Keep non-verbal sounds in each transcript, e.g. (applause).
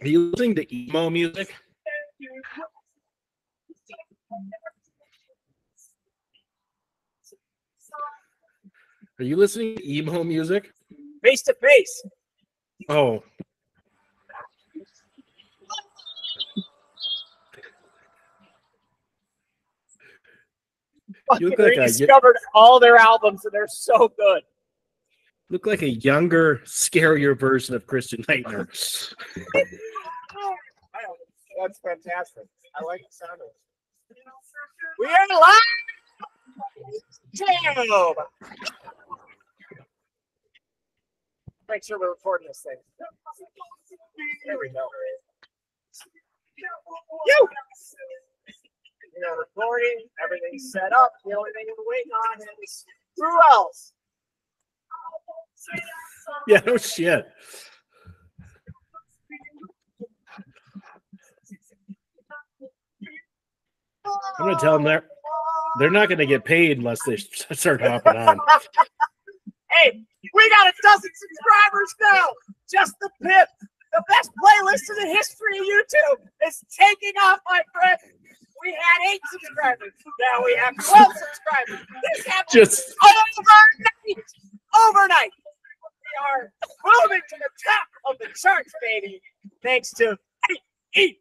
Are you listening to emo music? Are you listening to emo music? Face to face. Oh, You look Fucking like a- all their albums and they're so good. look like a younger, scarier version of Christian Laettner. (laughs) (laughs) Oh, that's fantastic. I like the sound of it. We are live! Damn! Make sure we're recording this thing. There we go. You! You know, recording, everything's set up. The only thing we're waiting on is who else? yeah, no shit. I'm gonna tell them they're they're not gonna get paid unless they (laughs) start hopping on. Hey, we got a dozen subscribers now. Just the pip. The best playlist in the history of YouTube is taking off, my friend. We had eight subscribers. Now we have 12 subscribers. This happened (laughs) Just overnight. Overnight. We are moving to the top of the charts, baby. Thanks to AEW.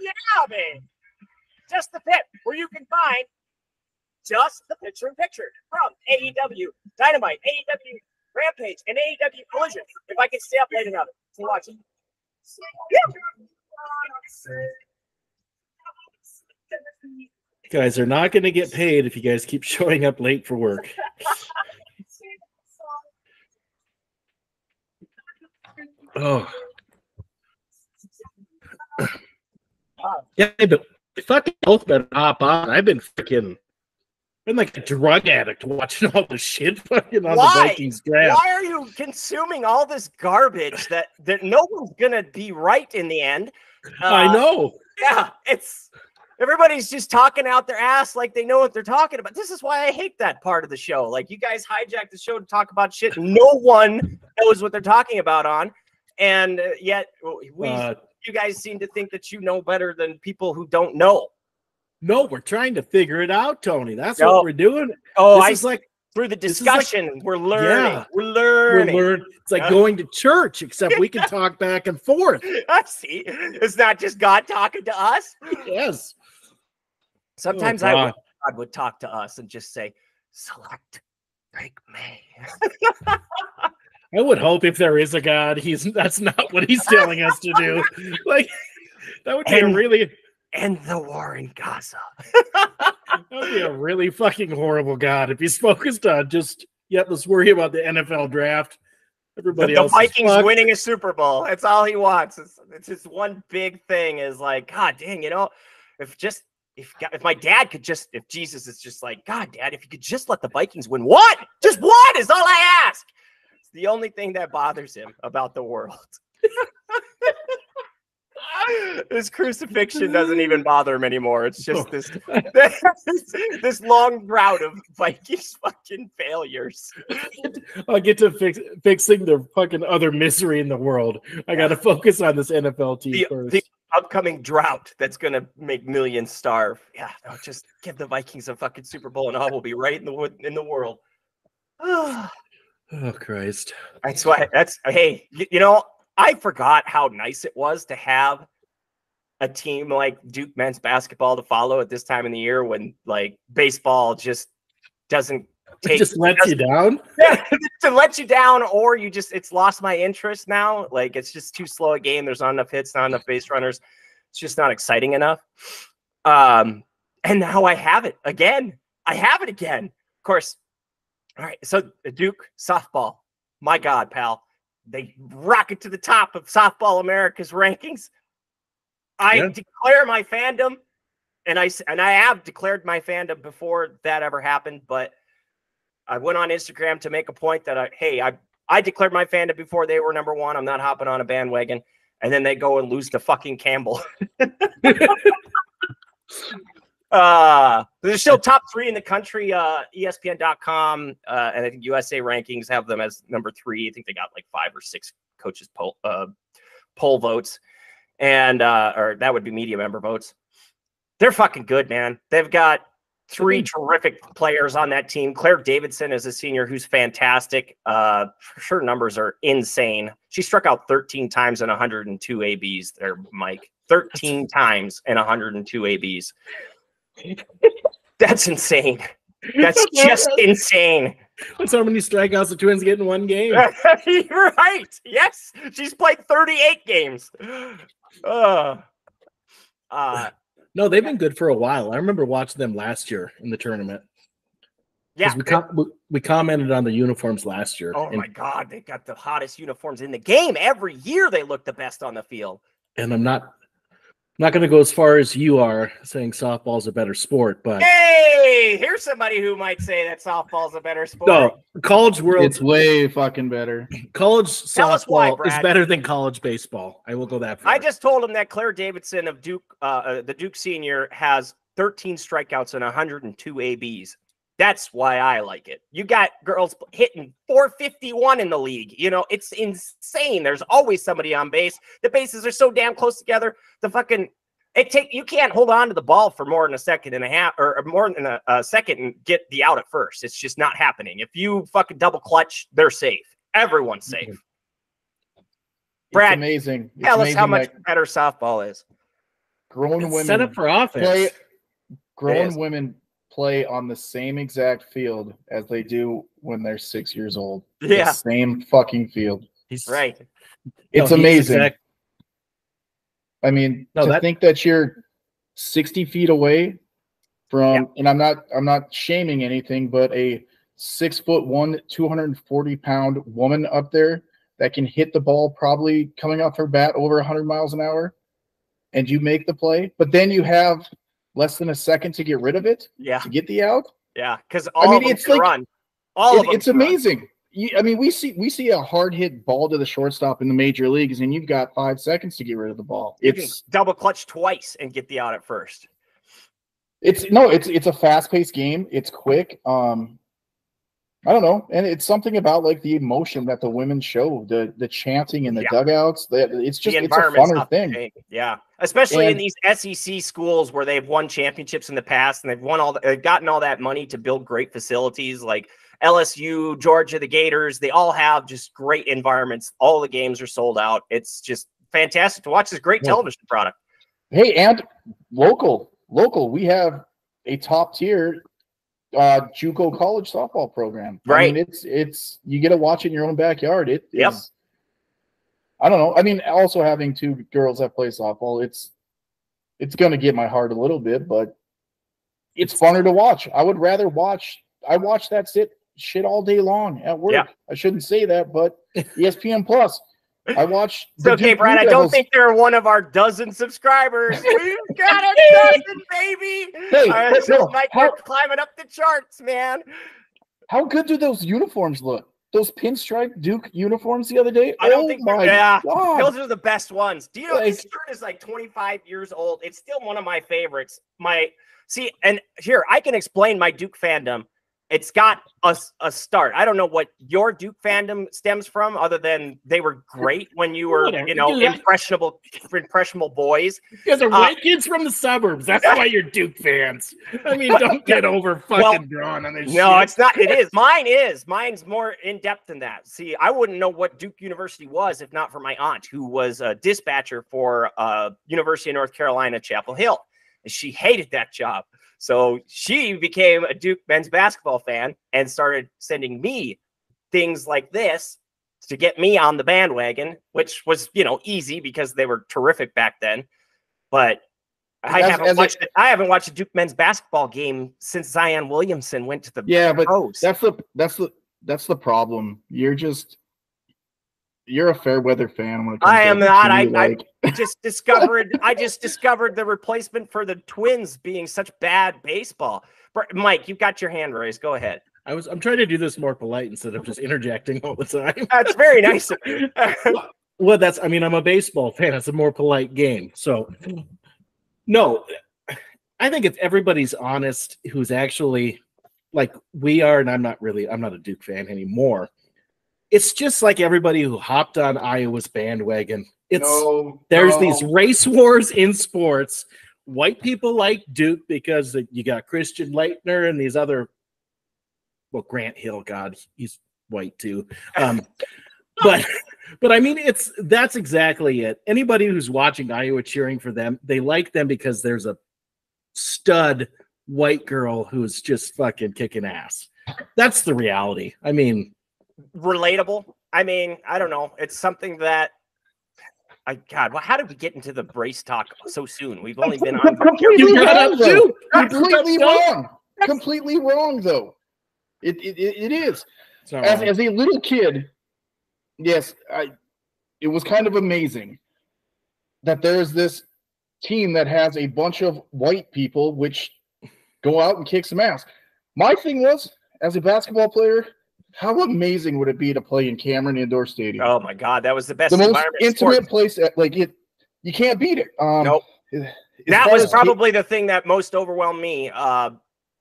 Yeah, man. Just the pip, where you can find just the picture in picture from AEW Dynamite, AEW Rampage, and AEW Collision. If I can stay up late enough to watch it. Guys are not gonna get paid if you guys keep (laughs) showing up late for work. Oh. (coughs) Yeah, but fucking both better hop on. I've been freaking been like a drug addict watching all the shit fucking on Why? the Vikings draft. Why are you consuming all this garbage that that no one's gonna be right in the end? I Uh, know. Yeah, it's everybody's just talking out their ass like they know what they're talking about. This is why I hate that part of the show. Like you guys hijack the show to talk about shit no one knows what they're talking about on, and uh, yet we Uh, you guys seem to think that you know better than people who don't know. no, we're trying to figure it out, Tony. That's No. what we're doing. Oh, this I is like through the is like- discussion, we're learning. Yeah. We're we're learning. learn. It's like going to church, except we can (laughs) talk back and forth. I see. It's not just God talking to us. Yes. Sometimes Oh, I wish God would talk to us and just say, "Select Drake Maye." I would hope if there is a God, he's that's not what he's telling us to do. (laughs) Like that would be a really End the war in Gaza. (laughs) that would be a really fucking horrible God if he's focused on just yep, let's worry about the NFL draft. Everybody the else is Vikings winning a Super Bowl. That's all he wants. It's, it's his one big thing is like, God dang, you know, if just if if my dad could just if Jesus is just like, God, Dad, if you could just let the Vikings win one, just one is all I ask. It's the only thing that bothers him about the world. (laughs) (laughs) this crucifixion doesn't even (laughs) bother him anymore. It's just this this, (laughs) this long route of Vikings fucking failures. I'll get to fix, fixing the fucking other misery in the world. I got to focus on this NFL team the, first. the upcoming drought that's gonna make millions starve. Yeah, no, just give the Vikings a fucking Super Bowl and all will be right in the in the world. (sighs) oh Christ! that's why. That's hey, y- you know, I forgot how nice it was to have a team like Duke men's basketball to follow at this time in the year when like baseball just doesn't It take just lets you down. (laughs) to let you down, or you just it's lost my interest now. Like it's just too slow a game. There's not enough hits, not enough base runners. It's just not exciting enough. Um, and now I have it again. I have it again. Of course. All right. So the Duke softball. My God, pal. They rocket to the top of softball America's rankings. I Yeah. declare my fandom, and I and I have declared my fandom before that ever happened, but I went on Instagram to make a point that I, hey, I, I declared my fandom before they were number one. I'm not hopping on a bandwagon. And then they go and lose to fucking Campbell. (laughs) (laughs) uh they're still top three in the country. Uh ESPN.com uh, and I think USA rankings have them as number three. I think they got like five or six coaches poll uh poll votes. And uh or that would be media member votes. They're fucking good, man. They've got three terrific players on that team. Claire Davidson is a senior who's fantastic. Uh, her numbers are insane. She struck out 13 times in 102 ABs there, Mike. 13 times in 102 ABs. (laughs) That's insane. That's (laughs) just insane. That's how many strikeouts the Twins get in one game. You're (laughs) right. Yes. She's played 38 games. (gasps) Uh, uh, No, they've been good for a while. I remember watching them last year in the tournament. yeah. we, com- we- we commented on the uniforms last year. Oh and, my God. They got the hottest uniforms in the game. Every year they look the best on the field. and I'm not not going to go as far as you are saying softball's a better sport, but Hey, here's somebody who might say that softball's a better sport. no, college world, It's way fucking better. college Tell us why, softball is better than college baseball. I will go that far. I just told him that Claire Davidson of Duke, uh, uh, the Duke senior, has 13 strikeouts and 102 ABs. That's why I like it. You got girls hitting 451 in the league. You know, it's insane. There's always somebody on base. The bases are so damn close together. The fucking it take you can't hold on to the ball for more than a second and a half or or more than a, a second and get the out at first. It's just not happening. If you fucking double clutch, they're safe. Everyone's mm-hmm. safe. Brad, it's amazing. It's Tell us how much better softball is. grown It's women set up for offense. play is. grown women play on the same exact field as they do when they're six years old. The Yeah, same fucking field. He's right. It's he's amazing. exact- I mean, No, to that- think that you're 60 feet away from, and I'm not, I'm not shaming anything, but a six foot one, 240 pound woman up there that can hit the ball probably coming off her bat over 100 miles an hour, and you make the play, but then you have less than a second to get rid of it Yeah, to get the out. yeah. Because all mean, of them it's like- run. All of It- them it's run. amazing. You, I mean, we see we see a hard hit ball to the shortstop in the major leagues, and you've got five seconds to get rid of the ball. You can It's double clutch twice and get the out at first. It's no, it's it's a fast paced game. It's quick. Um, I don't know, and it's something about like the emotion that the women show, the the chanting in the Yeah. dugouts. That it's just the it's a funner thing. Yeah, especially in these SEC schools where they've won championships in the past and they've won all, the, they've gotten all that money to build great facilities like LSU, Georgia, the Gators. They all have just great environments. All the games are sold out. It's just fantastic to watch. This great Yeah. television product. Hey, and local, local, we have a top tier uh JUCO college softball program. I Right. mean, it's it's you get to watch in your own backyard. It Yep. is- I don't know. I mean, also having two girls that play softball, it's it's gonna get my heart a little bit, but it's funner to watch. I would rather watch. I watch that sit shit all day long at work. Yeah. I shouldn't say that, but ESPN Plus. (laughs) I watched. It's the okay, Duke Brad. Blue I don't Devils. think they're one of our dozen subscribers. (laughs) We've got a dozen, baby. Hey, Uh, so no, Mike, how- we're climbing up the charts, man. How good do those uniforms look? Those pinstripe Duke uniforms the other day. I don't oh think they're- my yeah, god! Those are the best ones. Do you know this shirt is like 25 years old? It's still one of my favorites. My see, and here I can explain my Duke fandom. It's got a, a start. I don't know what your Duke fandom stems from, other than they were (laughs) great when you were, you know, Dude, impressionable, impressionable boys. You guys are Uh, white kids from the suburbs. That's why you're Duke fans. I mean, don't (laughs) get over fucking Well, drawn on this No, shit. it's not. It is. Mine is. Mine's more in depth than that. See, I wouldn't know what Duke University was if not for my aunt, who was a dispatcher for uh, University of North Carolina, Chapel Hill. And she hated that job. So she became a Duke men's basketball fan and started sending me things like this to get me on the bandwagon, which was, you know, easy because they were terrific back then. But I As- haven't as a- watched. I haven't watched a Duke men's basketball game since Zion Williamson went to the Yeah, but pros. that's the that's the that's the problem. You're just you're a fair weather fan when it comes I to am not. I- TV, I- (laughs) just discovered. I just discovered the replacement for the Twins being such bad baseball. Mike, you've got your hand raised. Go ahead. I was I'm trying to do this more polite instead of just interjecting all the time. That's very (laughs) nice of you. well, that's I mean, I'm a baseball fan. It's a more polite game. So no, I think if everybody's honest who's actually like we are, and I'm not really I'm not a Duke fan anymore. It's just like everybody who hopped on Iowa's bandwagon. It's No, there's no. these race wars in sports. White people like Duke because you got Christian Laettner and these other, well, Grant Hill, God, he's white too. Um, (laughs) but, but I mean, it's that's exactly it. Anybody who's watching Iowa cheering for them, they like them because there's a stud white girl who's just fucking kicking ass. That's the reality. I mean, Relatable. I mean, I don't know. It's something that I God, well, how did we get into the brace talk so soon? We've only been on completely you wrong, up though. Duke. You brought completely up Duke. wrong. Completely wrong, though. It it, it, it is. It's As, wrong. as a little kid, yes, I. It was kind of amazing that there's this team that has a bunch of white people which go out and kick some ass. My thing was, as a basketball player, how amazing would it be to play in Cameron Indoor Stadium? Oh my god, that was the best the most environment intimate sports. place, at, like it. You can't beat it. Um, Nope. (sighs) That was as- probably the thing that most overwhelmed me. Uh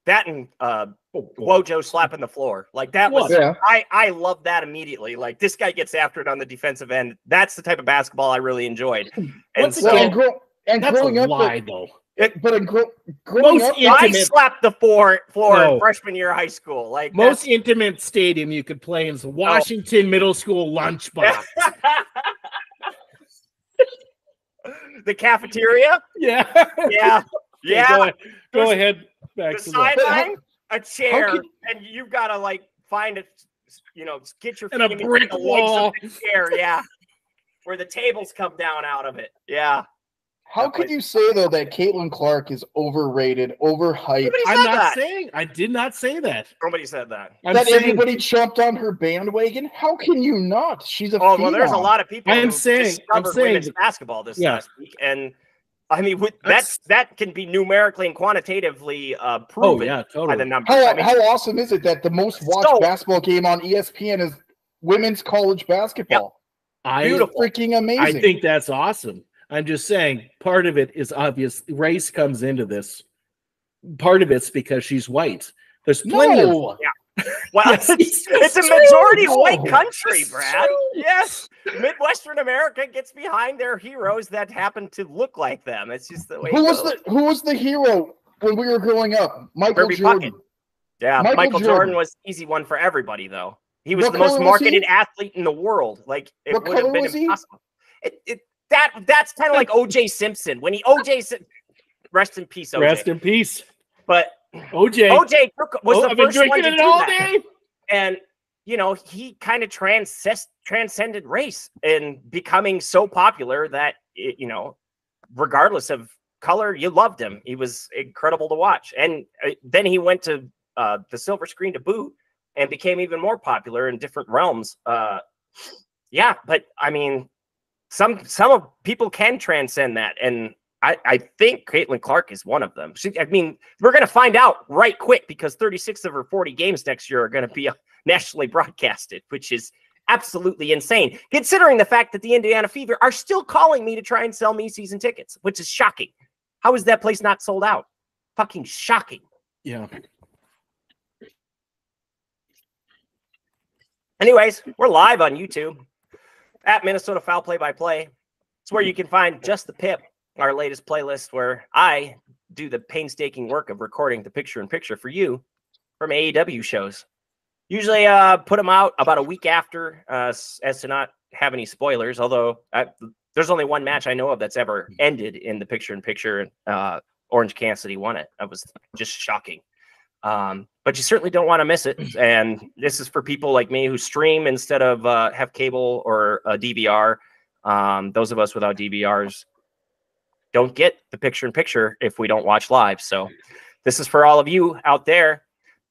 that and uh Wojo slapping the floor. Like that was Yeah. I I love that immediately. Like this guy gets after it on the defensive end. That's the type of basketball I really enjoyed. And Once so again, and, grow, and That's growing a up, lie, but, though. but grow, growing Most up, in- I slapped the floor floor No. freshman year high school. Like Most intimate stadium you could play in is the Washington Middle School lunchbox. (laughs) the cafeteria. yeah. Yeah. (laughs) Yeah. Go, ahead- go There's- ahead. Back the sideline, (laughs) a chair, could- and you've got to like find it, you know, get your And a feet in brick the legs of wall. the chair, yeah, where the tables come down out of it, yeah. How could you say though that Caitlin Clark is overrated, overhyped? Nobody I'm not that. saying I did not say that. Nobody said that. I'm that saying everybody jumped on her bandwagon? How can you not? She's a Oh well, there's a lot of people. I'm who saying- I'm saying women's that- basketball this Yeah. last week, and I mean, with, That's- that's that can be numerically and quantitatively uh, Oh proven yeah, by totally. the numbers. How, I mean, how awesome is it that the most watched So- basketball game on E ESPN is women's college basketball? I beautiful. Freaking amazing! I think that's awesome. I'm just saying part of it is obvious. Race comes into this. Part of it's because she's white. There's plenty of no. (laughs) well, Yes, it's, it's (laughs) it's a true. majority white country, it's Brad. true. Yes, Midwestern America gets behind their heroes that happen to look like them. It's just the way. Who it was goes. the Who was the hero when we were growing up? Michael Kirby Jordan. Puckett. Yeah, Michael Michael, Jordan. Jordan. was easy one for everybody, though. He was What the most color was he? marketed athlete in the world. Like it What would have been impossible. It, it that that's kind of like OJ Simpson when he OJ rest in peace OJ. rest in peace. but OJ. OJ took, was Oh, the I've first one to do that. day. and you know he kind of transcend transcended race and becoming so popular that it, you know regardless of color you loved him he was incredible to watch and uh, then he went to uh, the silver screen to boot and became even more popular in different realms uh, yeah but i mean some some of people can transcend that and I, I think Caitlin Clark is one of them. She, I mean, we're going to find out right quick because 36 of her 40 games next year are going to be uh, (laughs) nationally broadcasted, which is absolutely insane, considering the fact that the Indiana Fever are still calling me to try and sell me season tickets, which is shocking. How is that place not sold out? Fucking shocking. Yeah. Anyways, we're live on YouTube at Minnesota Foul Play by Play. It's where you can find just the pip, our latest playlist where I do the painstaking work of recording the picture in picture for you from AEW shows. Usually, uh, put them out about a week after, uh, as to not have any spoilers. Although I, there's only one match I know of that's ever ended in the picture in picture. Uh, Orange Cassidy won it. That was just shocking. Um, but you certainly don't want to miss it. And this is for people like me who stream instead of uh, have cable or a DVR. Um, those of us without DVRs don't get the picture in picture if we don't watch live. So this is for all of you out there.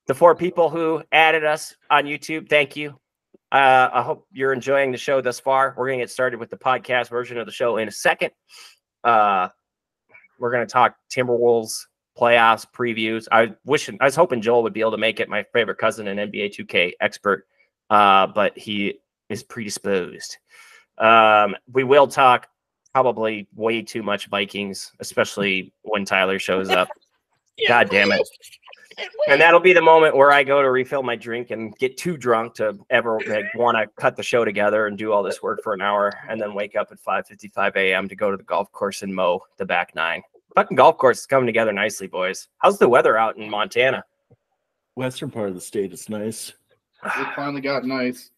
The four people who added us on YouTube, thank you. Uh, I hope you're enjoying the show thus far. We're going to get started with the podcast version of the show in a second. Uh, we're going to talk Timberwolves playoffs previews. I wish I was hoping Joel would be able to make it. My favorite cousin and NBA 2K expert, uh, but he is predisposed. Um, we will talk probably way too much Vikings, especially when Tyler shows up. (laughs) God damn it. And that'll be the moment where I go to refill my drink and get too drunk to ever like, want to cut the show together and do all this work for an hour and then wake up at 5:55 a.m. to go to the golf course and mow the back nine. Fucking golf course is coming together nicely, boys. How's the weather out in Montana? Western part of the state is nice. It finally got nice.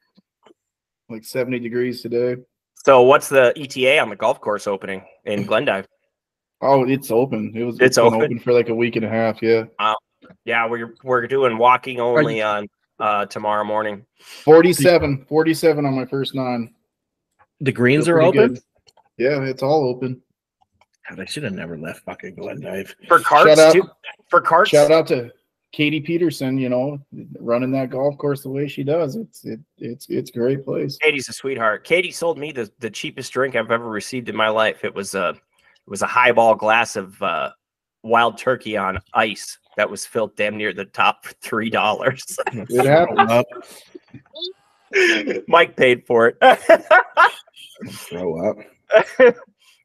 Like 70 degrees today. So what's the ETA on the golf course opening in (clears throat) Glendive? Oh, it's open. It was It's open? open for like a week and a half. Yeah. Yeah, we're we're doing walking only on uh tomorrow morning. 47, 47 on my first nine. The greens Feel are open. good. Yeah, it's all open. God, I should have never left fucking Glendive. For carts out. too. For carts. Shout out to Katie Peterson, you know, running that golf course the way she does. It's it, it's it's a great place. Katie's a sweetheart. Katie sold me the, the cheapest drink I've ever received in my life. It was a it was a highball glass of uh, wild turkey on ice that was filled damn near the top for three dollars. (laughs) It happens. Up, Mike paid for it. (laughs) throw up.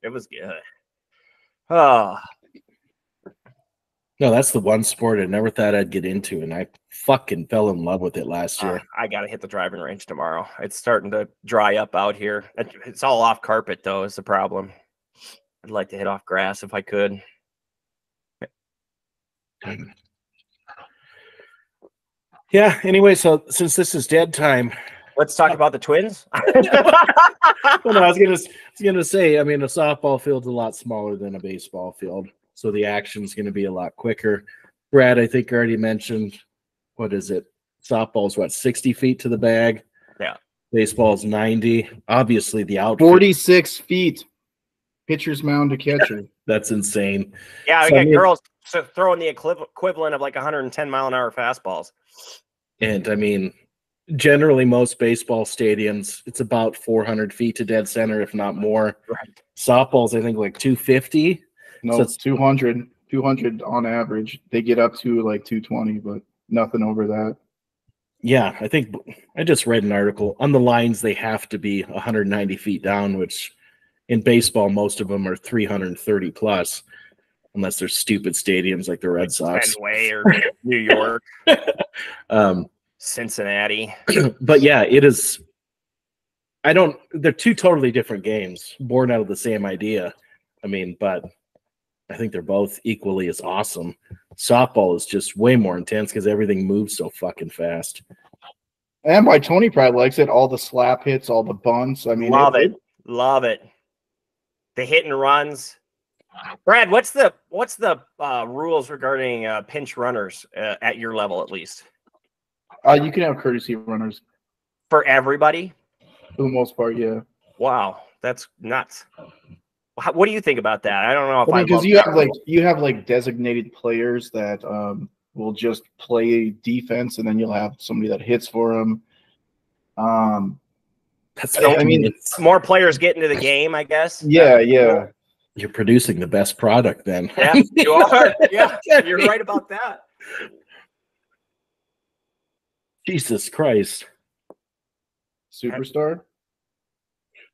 it was good. Oh, No, that's the one sport I never thought I'd get into, and I fucking fell in love with it last uh, year. I gotta hit the driving range tomorrow. It's starting to dry up out here. It's all off carpet though. Is the problem. I'd like to hit off grass if I could. Yeah. Anyway, so since this is dead time, Let's talk about the twins. (laughs) well, no, I was gonna, I was gonna say, I mean, a softball field's a lot smaller than a baseball field, so the action's gonna be a lot quicker. Brad, I think already mentioned, what is it? Softball's what, sixty feet to the bag? Yeah. Baseball's ninety. Obviously, the out 46 feet. Pitcher's mound to catcher. (laughs) that's insane. Yeah, we So, I mean- girls throwing the equivalent of like 110 mile an hour fastballs. And I mean, generally, most baseball stadiums, it's about 400 feet to dead center, if not more. Right. Softball's, I think, like 250. No, So it's 200, 200 on average. They get up to like 220, but nothing over that. Yeah, I think I just read an article on the lines. They have to be 190 feet down, which in baseball, most of them are 330 plus, unless they're stupid stadiums like the Red Sox. Fenway or New York, (laughs) Um, Cincinnati. (clears throat) but yeah, it is. I don't. They're two totally different games, born out of the same idea. I mean, but I think they're both equally as awesome. Softball is just way more intense because everything moves so fucking fast. And why Tony probably likes it, all the slap hits, all the bunts. I mean, Love it. Love it. The hit and runs. Brad, what's the what's the uh, rules regarding uh, pinch runners uh, at your level at least Uh, you can have courtesy runners for everybody? for the most part, yeah. Wow, that's nuts. How, what do you think about that? I don't know if I because love you that have like you have like designated players that um, will just play defense, and then you'll have somebody that hits for them. Um, That's I mean, it's, more players get into the game, I guess. yeah, yeah. you're producing the best product then. Yeah, you are. (laughs) Yeah, you're right about that. Jesus Christ. Superstar.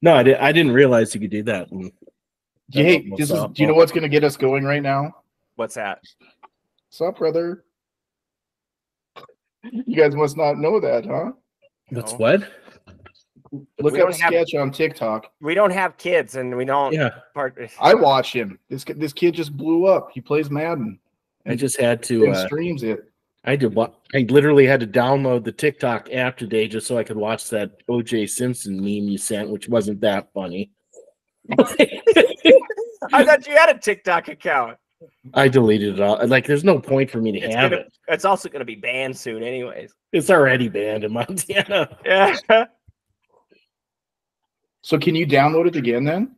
No, I, did, I didn't realize you could do that. And Do you, hey, this is, do you know what's going to get us going right now? What's that? What's up, brother? You guys must not know that, huh? That's No. what? Look We up don't have- sketch on TikTok. We don't have kids, and we don't. Yeah, Part, I watch him. This ki- this kid just blew up. He plays Madden I just had to. and Uh, streams it. I did. wa- I literally had to download the TikTok app today just so I could watch that OJ Simpson meme you sent, which wasn't that funny. (laughs) I thought you had a TikTok account. I deleted it all. Like, there's no point for me to It's have gonna- it. It's also going to be banned soon, anyways. It's already banned in Montana. (laughs) Yeah. So can you download it again then?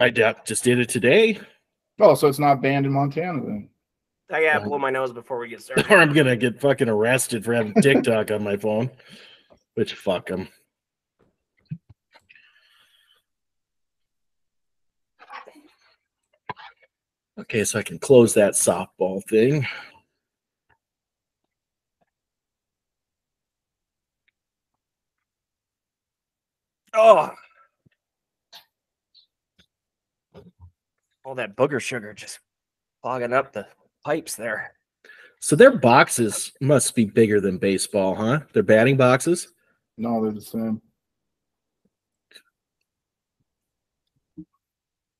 I d- just did it today, Oh, so it's not banned in Montana then. I gotta blow my nose before we get (laughs) started. or I'm gonna get fucking arrested for having TikTok on my phone. Which fuck them. Okay, so I can close that softball thing. Oh. All that booger sugar just clogging up the pipes there. So their boxes must be bigger than baseball, huh? Their batting boxes. No, they're the same.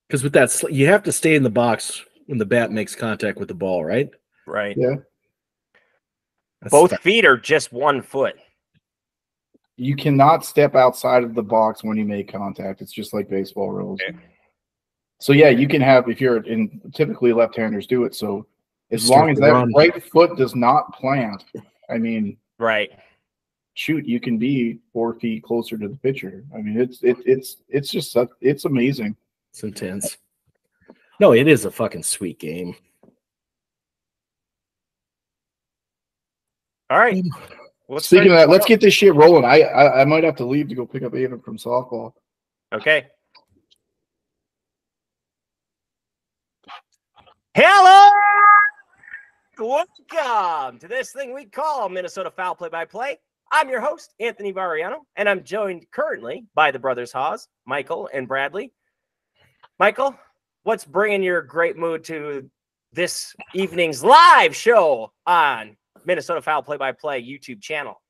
Because with that, sl- you have to stay in the box when the bat makes contact with the ball, right? Right. Yeah. That's Both fa- feet are just one foot. You cannot step outside of the box when you make contact. It's just like baseball rules. Okay. So yeah, you can have if you're in typically left-handers do it. So as Start long as that run. right foot does not plant, I mean, Right. shoot, you can be four feet closer to the pitcher. I mean, it's it, it's it's just such- it's amazing. It's intense. No, it is a fucking sweet game. All right. Hmm. Let's Speaking of that, let's get this shit rolling. I, I I might have to leave to go pick up Ava from softball. Okay. Hello! Welcome to this thing we call Minnesota Foul Play by Play. I'm your host, Anthony Variano, and I'm joined currently by the brothers Hawes, Michael and Bradley. Michael, what's bringing your great mood to this evening's live show on Minnesota Foul Play by Play YouTube channel?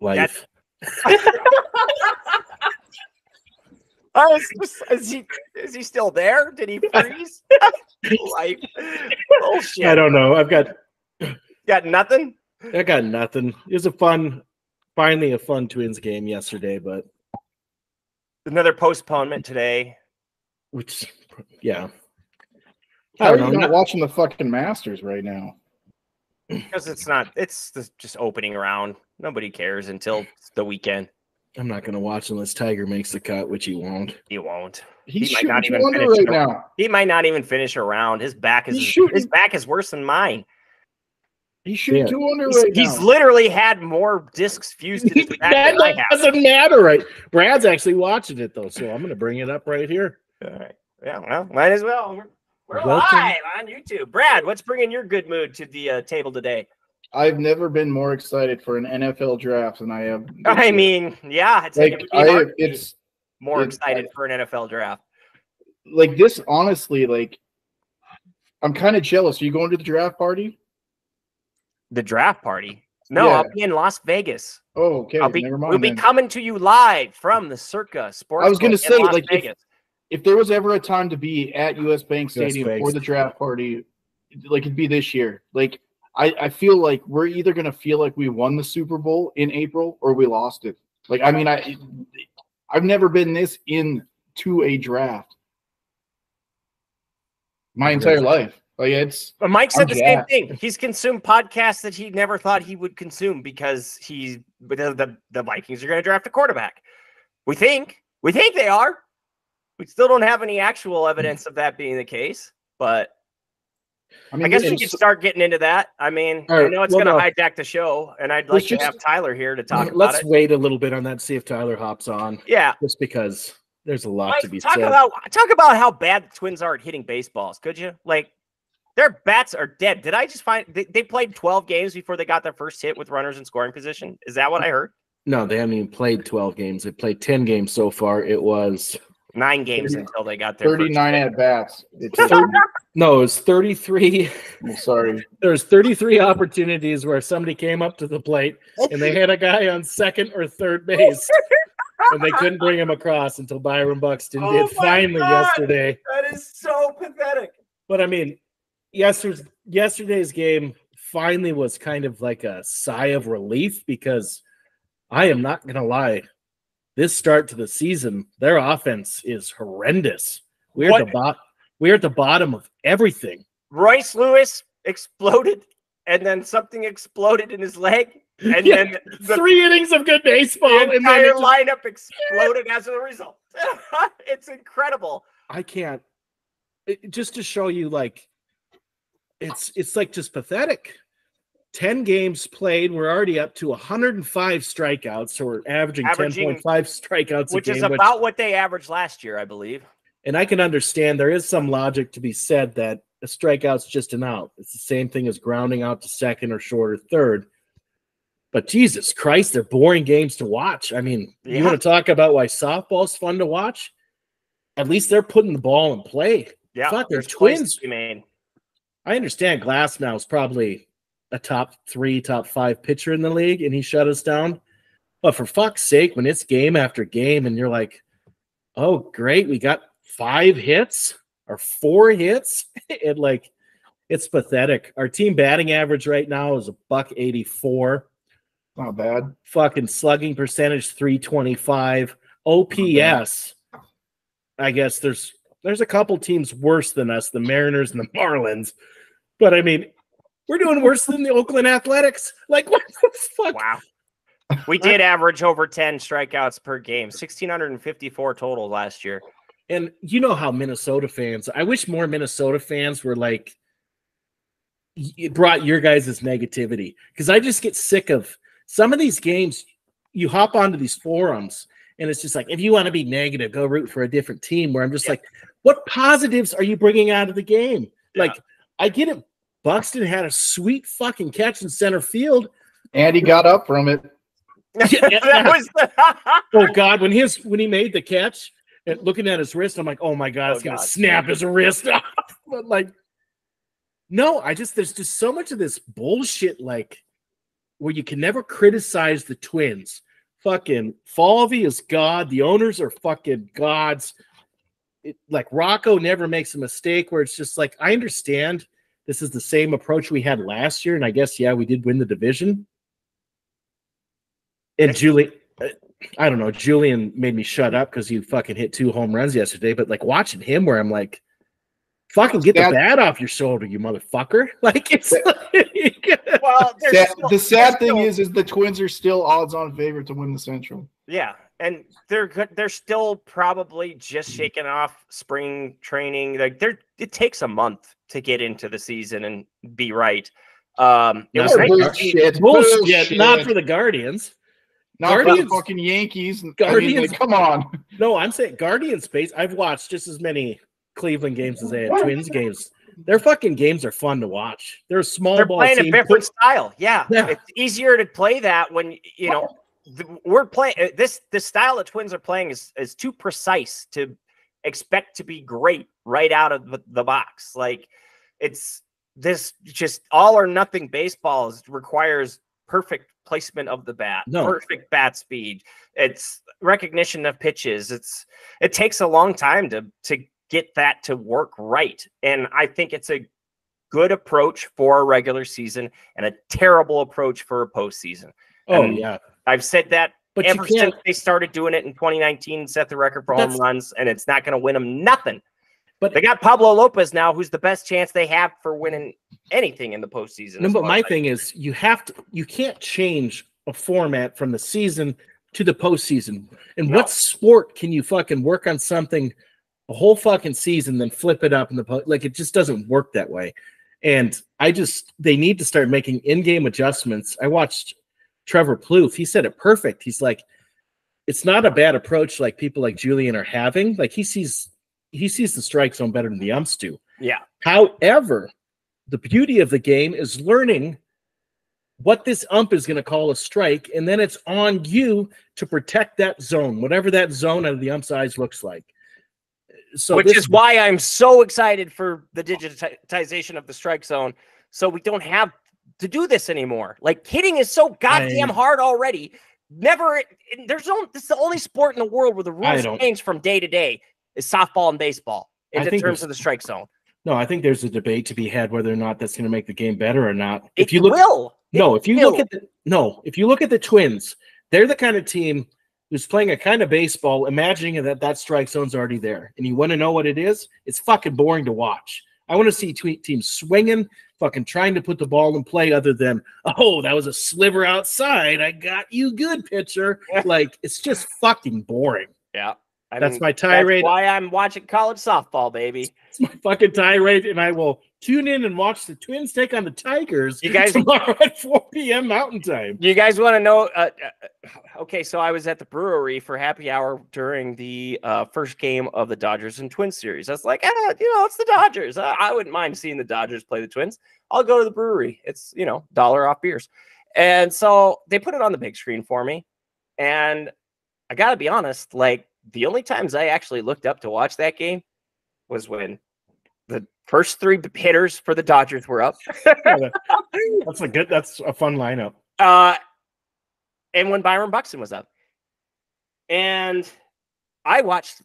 Life. (laughs) Oh, is, is he is he still there? Did he freeze? (laughs) like, bullshit. I don't know. I've got Got nothing. I got nothing. It was a fun, finally a fun Twins game yesterday, but Another postponement today. which, yeah, How I are you know. not Not- watching the fucking Masters right now? Because it's not, it's just opening round. Nobody cares until the weekend. I'm not gonna watch unless Tiger makes the cut, which he won't. He won't. He's He might not even finish right it. now. He might not even finish a round. His back is He's his back is worse than mine. He's shooting Yeah. 200 He's, right he's now. literally had more discs fused to his back that than I have. doesn't matter, right? Brad's actually watching it though, so I'm gonna bring it up right here. All right. Yeah, well, might as well. We're, we're live on YouTube. Brad, what's bringing your good mood to the uh, table today? I've never been more excited for an NFL draft than I have. (laughs) I year. mean, yeah, it's, like it I, hard it's more it's- excited for an NFL draft. like this. Honestly, like I'm kind of jealous. Are you going to the draft party? The draft party. No, Yeah. I'll be in Las Vegas. Oh, okay. I'll be never mind. we'll be coming to you live from the Circa Sports. I was gonna say, Las like, if- if there was ever a time to be at US Bank Stadium Bank for the draft party, like it'd be this year. Like I, I feel like we're either gonna feel like we won the Super Bowl in April or we lost it. Like I mean, I I've never been this into a draft my entire life. Like it's But Mike said I'm the same thing. He's consumed podcasts that he never thought he would consume because he but the, the, the Vikings are going to draft a quarterback. We think. We think they are. We still don't have any actual evidence of that being the case, but I mean I guess we could start getting into that. I mean, All I know it's well, going to no. hijack the show, and I'd like to just- have Tyler here to talk about it. Let's it. wait a little bit on that, see if Tyler hops on, Yeah, just because there's a lot Mike, to be talk said. about talk about how bad the Twins are at hitting baseballs. Could you like? Their bats are dead. Did I just find they, they played 12 games before they got their first hit with runners in scoring position? Is that what I heard? no, they haven't even played 12 games. They played 10 games so far. It was Nine games until they got their 39 hit. at bats. It's (laughs) no, it was 33. I'm sorry. (laughs) There's 33 opportunities where somebody came up to the plate and they had a guy on second or third base, and they couldn't bring him across until Byron Buxton Oh did finally God. yesterday. That is so pathetic. But I mean, yesterday's yesterday's game finally was kind of like a sigh of relief because I am not gonna lie, this start to the season, their offense is horrendous. We're What- at the bottom. We're at the bottom of everything. Royce Lewis exploded, and then something exploded in his leg, and Yeah, then the, Three innings of good baseball, the and then entire just- lineup (laughs) exploded as a result. (laughs) it's incredible. I can't. It, just to show you, like, it's it's like just pathetic. 10 games played. We're already up to 105 strikeouts. So we're averaging, Averaging- 10.5 strikeouts which a is game. which- about what they averaged last year, I believe. and I can understand there is some logic to be said that a strikeout's just an out. It's the same thing as grounding out to second or short or third. But Jesus Christ, they're boring games to watch. I mean, Yeah. you want to talk about why softball's fun to watch? At least they're putting the ball in play. Yeah, there's plays Twins. made. I understand Glasnow is probably a top three, top five pitcher in the league, and he shut us down. But for fuck's sake, when it's game after game, and you're like, "Oh, great, we got five hits or four hits," (laughs) it like it's pathetic. Our team batting average right now is a buck eighty four. Not bad. Fucking slugging percentage three twenty five. OPS. I guess there's there's a couple teams worse than us, the Mariners and the Marlins. But I mean, we're doing worse than the Oakland Athletics. Like what the fuck? Wow. We did average over 10 strikeouts per game, 1,654 total last year. And you know how Minnesota fans, I wish more Minnesota fans were like it brought your guys' negativity. Because I just get sick of some of these games. You hop onto these forums and it's just like, if you want to be negative, go root for a different team. Where I'm just Yeah. like, what positives are you bringing out of the game? Yeah. Like, I get it. Buxton had a sweet fucking catch in center field. And he got up from it. Yeah, yeah. (laughs) that was (laughs) Oh God, when his when he made the catch, and looking at his wrist, I'm like, oh my God, Oh, it's gonna God. snap his wrist (laughs) off. but like, no, I just there's just so much of this bullshit, like where you can never criticize the twins. Fucking Falvey is God. The owners are fucking gods. It, like Rocco never makes a mistake. Where it's just like I understand this is the same approach we had last year, and I guess yeah, we did win the division. And Julie, uh, I don't know. Julien made me shut up because you fucking hit two home runs yesterday. But like watching him, where I'm like, fucking get the bat off your shoulder, you motherfucker! (laughs) Like it's like, (laughs) well, Sad- still- the sad thing still- is, is the Twins are still odds-on favorite to win the Central. Yeah, and they're good. They're still probably just shaking off spring training. Like they're it takes a month to get into the season and be right. Um, it Not was for nice the to Gar- see- Bullshit. bullshit. Not for the Guardians. Not for Guardians- the fucking Yankees. I mean, Guardians- like, come on. No, I'm saying Guardians base. I've watched just as many Cleveland games as they had Twins games. Their fucking games are fun to watch. They're a small they're ball playing team. a different style. Yeah. Yeah. it's easier to play that when you know we're playing uh, this. The style the Twins are playing is is too precise to expect to be great right out of the, box. Like it's this just all or nothing baseball is, requires perfect placement of the bat, No. perfect bat speed. It's recognition of pitches. It's it takes a long time to to get that to work right, and I think it's a good approach for a regular season and a terrible approach for a postseason. Oh and yeah, I've said that but ever since they started doing it in 2019, set the record for home runs, and it's not going to win them nothing. But- they got Pablo Lopez now, who's the best chance they have for winning anything in the postseason. No, but my thing is, you have to. You can't change a format from the season to the postseason. And No. what sport can you fucking work on something a whole fucking season, then flip it up in the po- like? It just doesn't work that way. And I just they need to start making in-game adjustments. I watched Trevor Plouffe. He said it perfect. He's like, it's not a bad approach like people like Julien are having. Like he sees he sees the strike zone better than the umps do. yeah, However, the beauty of the game is learning what this ump is going to call a strike, and then it's on you to protect that zone, whatever that zone out of the ump's eyes looks like. So which is why I'm so excited for the digitization of the strike zone, so we don't have to do this anymore. Like hitting is so goddamn I- hard already. Never, there's no. This is the only sport in the world where the rules change from day to day. Is softball and baseball in terms of the strike zone. no, I think there's a debate to be had whether or not that's going to make the game better or not. It if you look, will. It no, if you look at the no, if you look at the Twins, they're the kind of team who's playing a kind of baseball, imagining that that strike zone's already there, and you want to know what it is. It's fucking boring to watch. I want to see tweet teams swinging, fucking trying to put the ball in play, other than oh, that was a sliver outside. I got you good, pitcher. (laughs) like it's just fucking boring. yeah, I That's mean, my tirade. That's why I'm watching college softball, baby. It's (laughs) my fucking tirade, and I will tune in and watch the Twins take on the Tigers. You guys- tomorrow (laughs) at 4 p.m. Mountain Time. You guys want to know? Uh, uh, okay, so I was at the brewery for happy hour during the uh, first game of the Dodgers and Twins series. I was like, ah, you know, it's the Dodgers. I, I wouldn't mind seeing the Dodgers play the Twins. I'll go to the brewery. It's you know, dollar off beers. And so they put it on the big screen for me. And I got to be honest, like the only times I actually looked up to watch that game was when the first three hitters for the Dodgers were up. (laughs) That's a good. That's a fun lineup. Uh, and when Byron Buxton was up. And I watched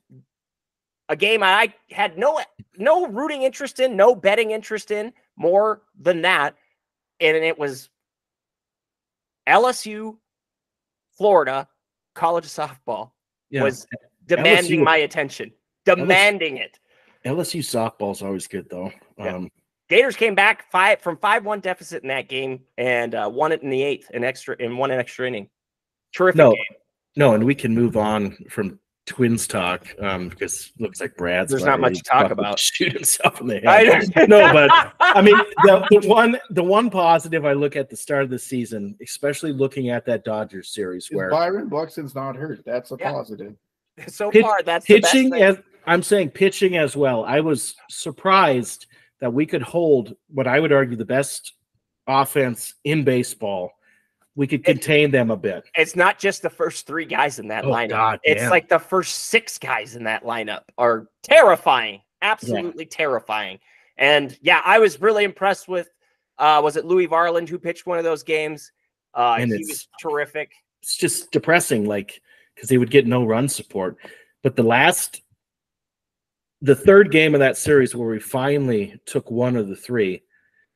a game I had no no rooting interest in, no betting interest in, more than that. And it was LSU, Florida, college softball Yeah, was demanding LSU my attention. Demanding it. LSU softball's always good though. Yeah. Um, Gators came back five from five one deficit in that game and uh, won it in the eighth, an extra and won an extra inning. Terrific No, game. no, and we can move on from Twins talk um, because it looks like Brad's. There's not much to talk about. (laughs) Shoot himself in the (laughs) head. I no, but I mean, (laughs) the, the one the one positive I look at the start of the season, especially looking at that Dodgers series Is where Byron Buxton's not hurt. That's a Yeah. positive. So Pitch- far that's pitching as I'm saying pitching as well. I was surprised that we could hold what I would argue the best offense in baseball. We could contain them a bit. it's not just the first three guys in that Oh, lineup. God it's like the first six guys in that lineup are terrifying, absolutely terrifying. And yeah, I was really impressed with. Uh, was it Louie Varland who pitched one of those games? Uh, And he was terrific. It's just depressing, like because they would get no run support. But the last, the third game of that series where we finally took one of the three,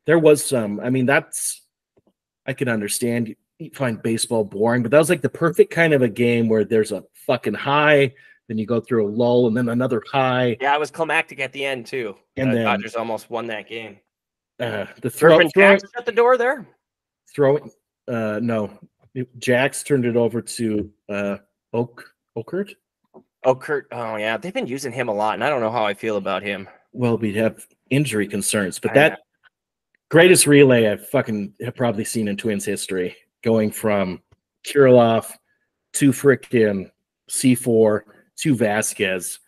there was some. I mean, that's I can understand you- find baseball boring, but that was like the perfect kind of a game where there's a fucking high, then you go through a lull, and then another high, Yeah, it was climactic at the end too. and the then Dodgers almost won that game. uh, the throw, throwing, shut the door there. throwing. Uh, no, Jax turned it over to uh, Oak Okert. Oh, Kurt. Oh, yeah. They've been using him a lot, and I don't know how I feel about him. well, we'd have injury concerns, but I that greatest relay I've fucking have probably seen in Twins history, going from Kirilloff to frickin' C4 to Vasquez.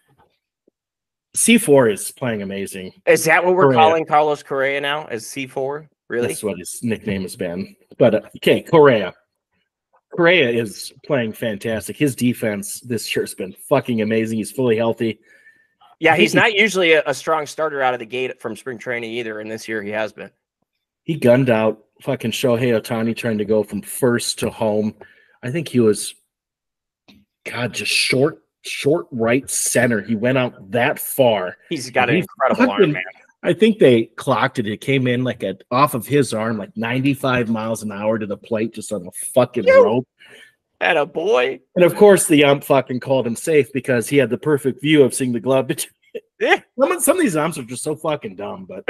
C4 is playing amazing. Is that what we're Correa. calling Carlos Correa now? As C four? Really? That's what his nickname has been. But uh, okay, Correa. Correa is playing fantastic. His defense this year has been fucking amazing. He's fully healthy. Yeah, he's not usually a, a strong starter out of the gate from spring training either, and this year he has been. he gunned out fucking Shohei Ohtani trying to go from first to home. I think he was, God, just short, short right center. He went out that far. He's got an He's incredible arm, man. I think they clocked it. It came in like at off of his arm, like 95 miles an hour to the plate, just on a fucking Yo. rope. And a boy. And of course, the ump fucking called him safe because he had the perfect view of seeing the glove. (laughs) Yeah. some, of- some of these umps are just so fucking dumb. But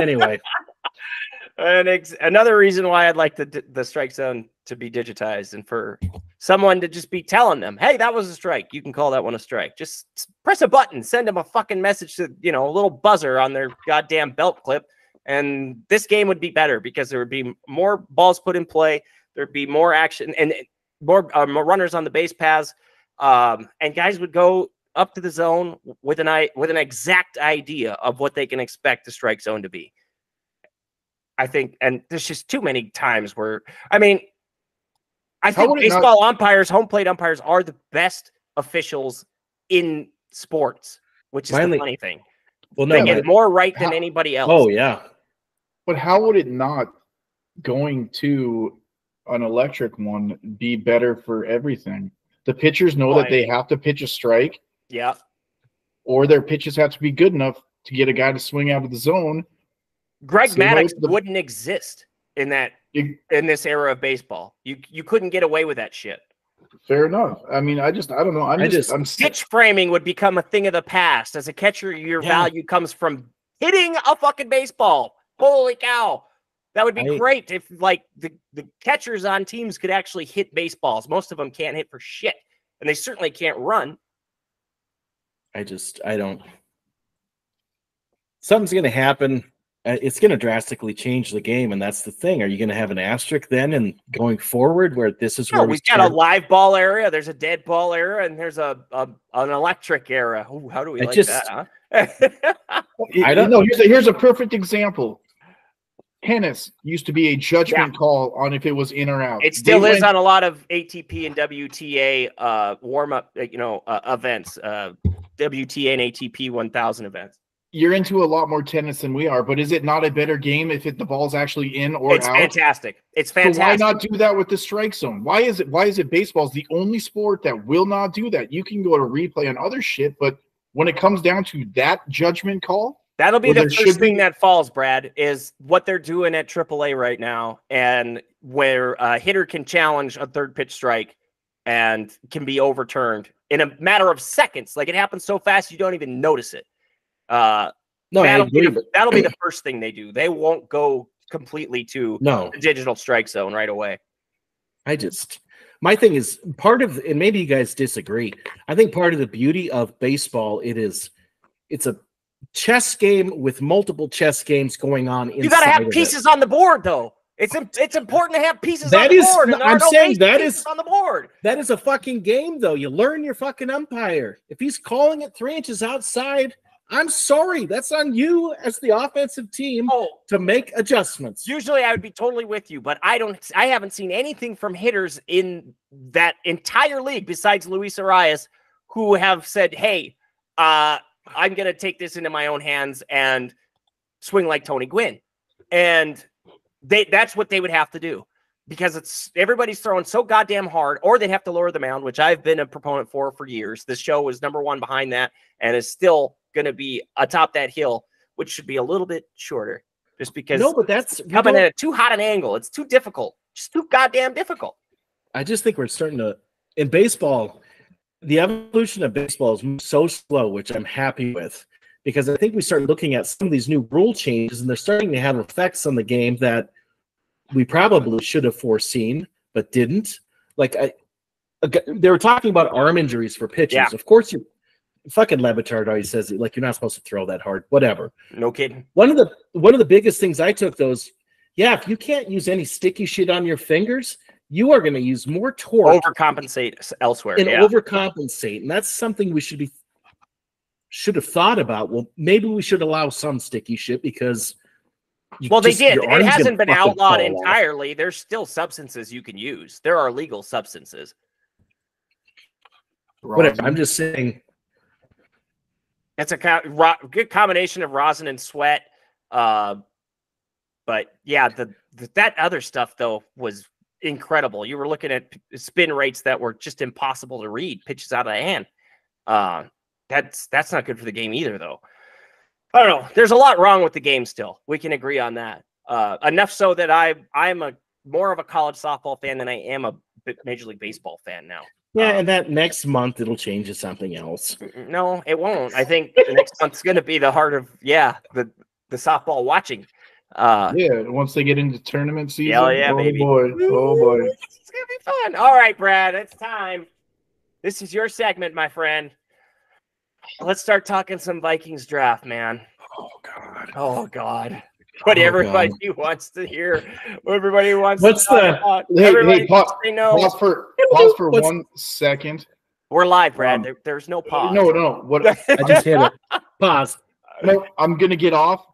anyway, (laughs) And ex- another reason why I'd like the the strike zone to be digitized and for someone to just be telling them, "Hey, that was a strike. You can call that one a strike." Just press a button, send them a fucking message to you know a little buzzer on their goddamn belt clip, and this game would be better because there would be more balls put in play. There'd be more action and more, uh, more runners on the base paths, um, and guys would go up to the zone with an eye with an exact idea of what they can expect the strike zone to be. I think, and there's just too many times where I mean, I How think would it not- baseball umpires, home plate umpires, are the best officials in sports, which is Finally- the funny thing. well, They get more right than how- anybody else. oh yeah, But how would it not going to an electric one be better for everything? The pitchers know that they have to pitch a strike, yeah. or their pitches have to be good enough to get a guy to swing out of the zone. Greg Same way Maddux the- wouldn't exist in that You- in this era of baseball. You you couldn't get away with that shit. fair enough. I mean, I just I don't know. I'm I just, just- I'm sick. Pitch framing would become a thing of the past. As a catcher, your Yeah. value comes from hitting a fucking baseball. Holy cow. That would be I- great if like the, the catchers on teams could actually hit baseballs. Most of them can't hit for shit. And they certainly can't run. I just I don't. Something's gonna happen it's going to drastically change the game, and that's the thing. Are you going to have an asterisk then, and going forward, where this is No, where we we've got a live ball area. There's a dead ball area, and there's a, a an electric era. Ooh, how do we I like just- that? Huh? (laughs) I don't- know. Here's a, here's a perfect example. Tennis used to be a judgment call on if it was in or out. it still They is went- on a lot of ATP and WTA uh, warm up, you know, uh, events. Uh, WTA and ATP 1000 events. You're into a lot more tennis than we are, but is it not a better game if it, the ball's actually in or out? It's out? fantastic. It's fantastic. So why not do that with the strike zone? Why is it? Why is it baseball's the only sport that will not do that? You can go to replay on other shit, but when it comes down to that judgment call, That'll be the first thing be- that falls, Brad, is what they're doing at AAA right now, and where a hitter can challenge a third pitch strike and can be overturned in a matter of seconds. Like it happens so fast, you don't even notice it. Uh, no, that'll, be the, but that'll be the (clears throat) first thing they do. They won't go completely to no, digital strike zone right away. I just my thing is part of and maybe you guys disagree. I think part of the beauty of baseball it is it's a chess game with multiple chess games going on You got to have of it. pieces on the board, though. It's it's important to have pieces on the is- board. I'm no saying that pieces is- on the board. That is a fucking game though. You learn your fucking umpire. If he's calling it 3 inches outside, I'm sorry. That's on you as the offensive team Oh, to make adjustments. Usually I would be totally with you, but I don't I haven't seen anything from hitters in that entire league besides Luis Arraez who have said, "Hey, uh I'm going to take this into my own hands and swing like Tony Gwynn." And they that's what they would have to do because it's everybody's throwing so goddamn hard or they'd have to lower the mound, which I've been a proponent for for years. This show was number 1 behind that and is still going to be atop that hill, which should be a little bit shorter just because no, but that's coming at too hot an angle. It's too difficult. Just too goddamn difficult. I just think we're starting to in baseball. The evolution of baseball is so slow, which I'm happy with, because I think we start looking at some of these new rule changes, and they're starting to have effects on the game that we probably should have foreseen but didn't. Like I, they were talking about arm injuries for pitchers. Yeah. Of course, you fucking Levitard always says it, like you're not supposed to throw that hard. Whatever. No kidding. One of the one of the biggest things I took those, yeah, if you can't use any sticky shit on your fingers, you are going to use more torque Overcompensate s- elsewhere. and yeah. overcompensate, and that's something we should be should have thought about. Well, maybe we should allow some sticky shit because. you well, they did. It hasn't been outlawed fall off. entirely. There's still substances you can use. There are legal substances. Whatever. I'm just saying. It's a co- ro- good combination of rosin and sweat. Uh, but yeah, the, the that other stuff though was incredible. You were looking at spin rates that were just impossible to read, pitches out of hand. Uh, that's that's not good for the game either, though. I don't know. There's a lot wrong with the game still. We can agree on that. Uh, enough so that I I'm a more of a college softball fan than I am a Major League Baseball fan now. Yeah, Um, and that next month it'll change to something else. No, it won't. I think the next month's (laughs) going to be the heart of yeah the the softball watching. Uh, yeah. Once they get into tournament season, Hell yeah, oh baby. boy, oh boy. It's gonna be fun. All right, Brad, it's time. This is your segment, my friend. Let's start talking some Vikings draft, man. Oh God. Oh God. What Oh, everybody God. (laughs) wants to hear. What everybody wants What's to talk the- about. Hey, Everybody hey, wants pa- know. Pause for pause for What's- one second. We're live, Brad. Um, there, there's no pause. No, no. What (laughs) I just hit it. Pause. no, I'm gonna get off.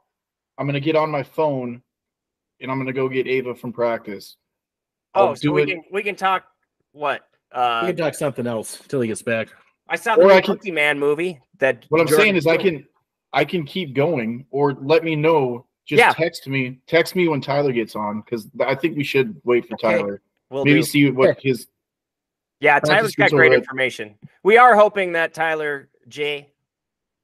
I'm gonna get on my phone, and I'm gonna go get Ava from practice. I'll Oh, so we it- can we can talk what? We Uh, can talk something else till he gets back. I saw the or new I can- Man movie. That What I'm Jordan saying is, I can, I can keep going, or let me know. Just Yeah. text me, text me when Tyler gets on, because I think we should wait for Okay. Tyler. We'll Maybe do. see what his. Yeah, Tyler's got great over information. We are hoping that Tyler J.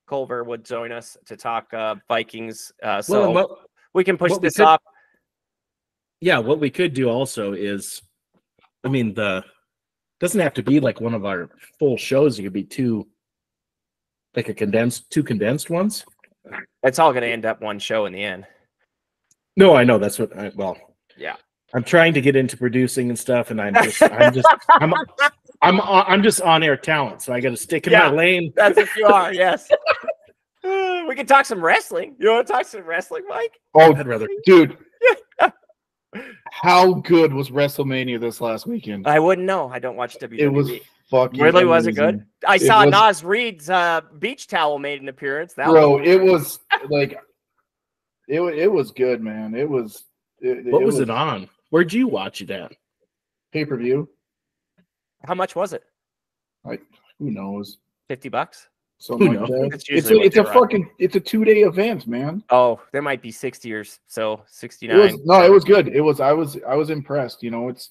Culver would join us to talk uh, Vikings. Uh, so well, what, we can push this could- off. yeah, what we could do also is, I mean, the doesn't have to be like one of our full shows. It could be two, like a condensed, two condensed ones. It's all going to end up one show in the end. No, I know that's what. I, well, Yeah. I'm trying to get into producing and stuff, and I'm just, I'm just, I'm, I'm, I'm just on air talent, so I got to stick in Yeah. my lane. That's what you are. Yes. Uh, (laughs) we can talk some wrestling. You want to talk some wrestling, Mike? Oh, I'd rather. (laughs) dude, how good was WrestleMania this last weekend? I wouldn't know. I don't watch WWE. It was fucking. Really, was it good? I It saw was- Nas Reed's uh, beach towel made an appearance. That bro? was, It was like, it it was good, man. It was. It, What was it on? Where'd you watch it at? Pay per view. how much was it? Who knows? Fifty bucks. Something Who like knows? that. That's It's a, it's a run. fucking it's a two day event, man. Oh, there might be sixty or so, sixty It was nine. no, it was good. It was I was I was impressed. You know, it's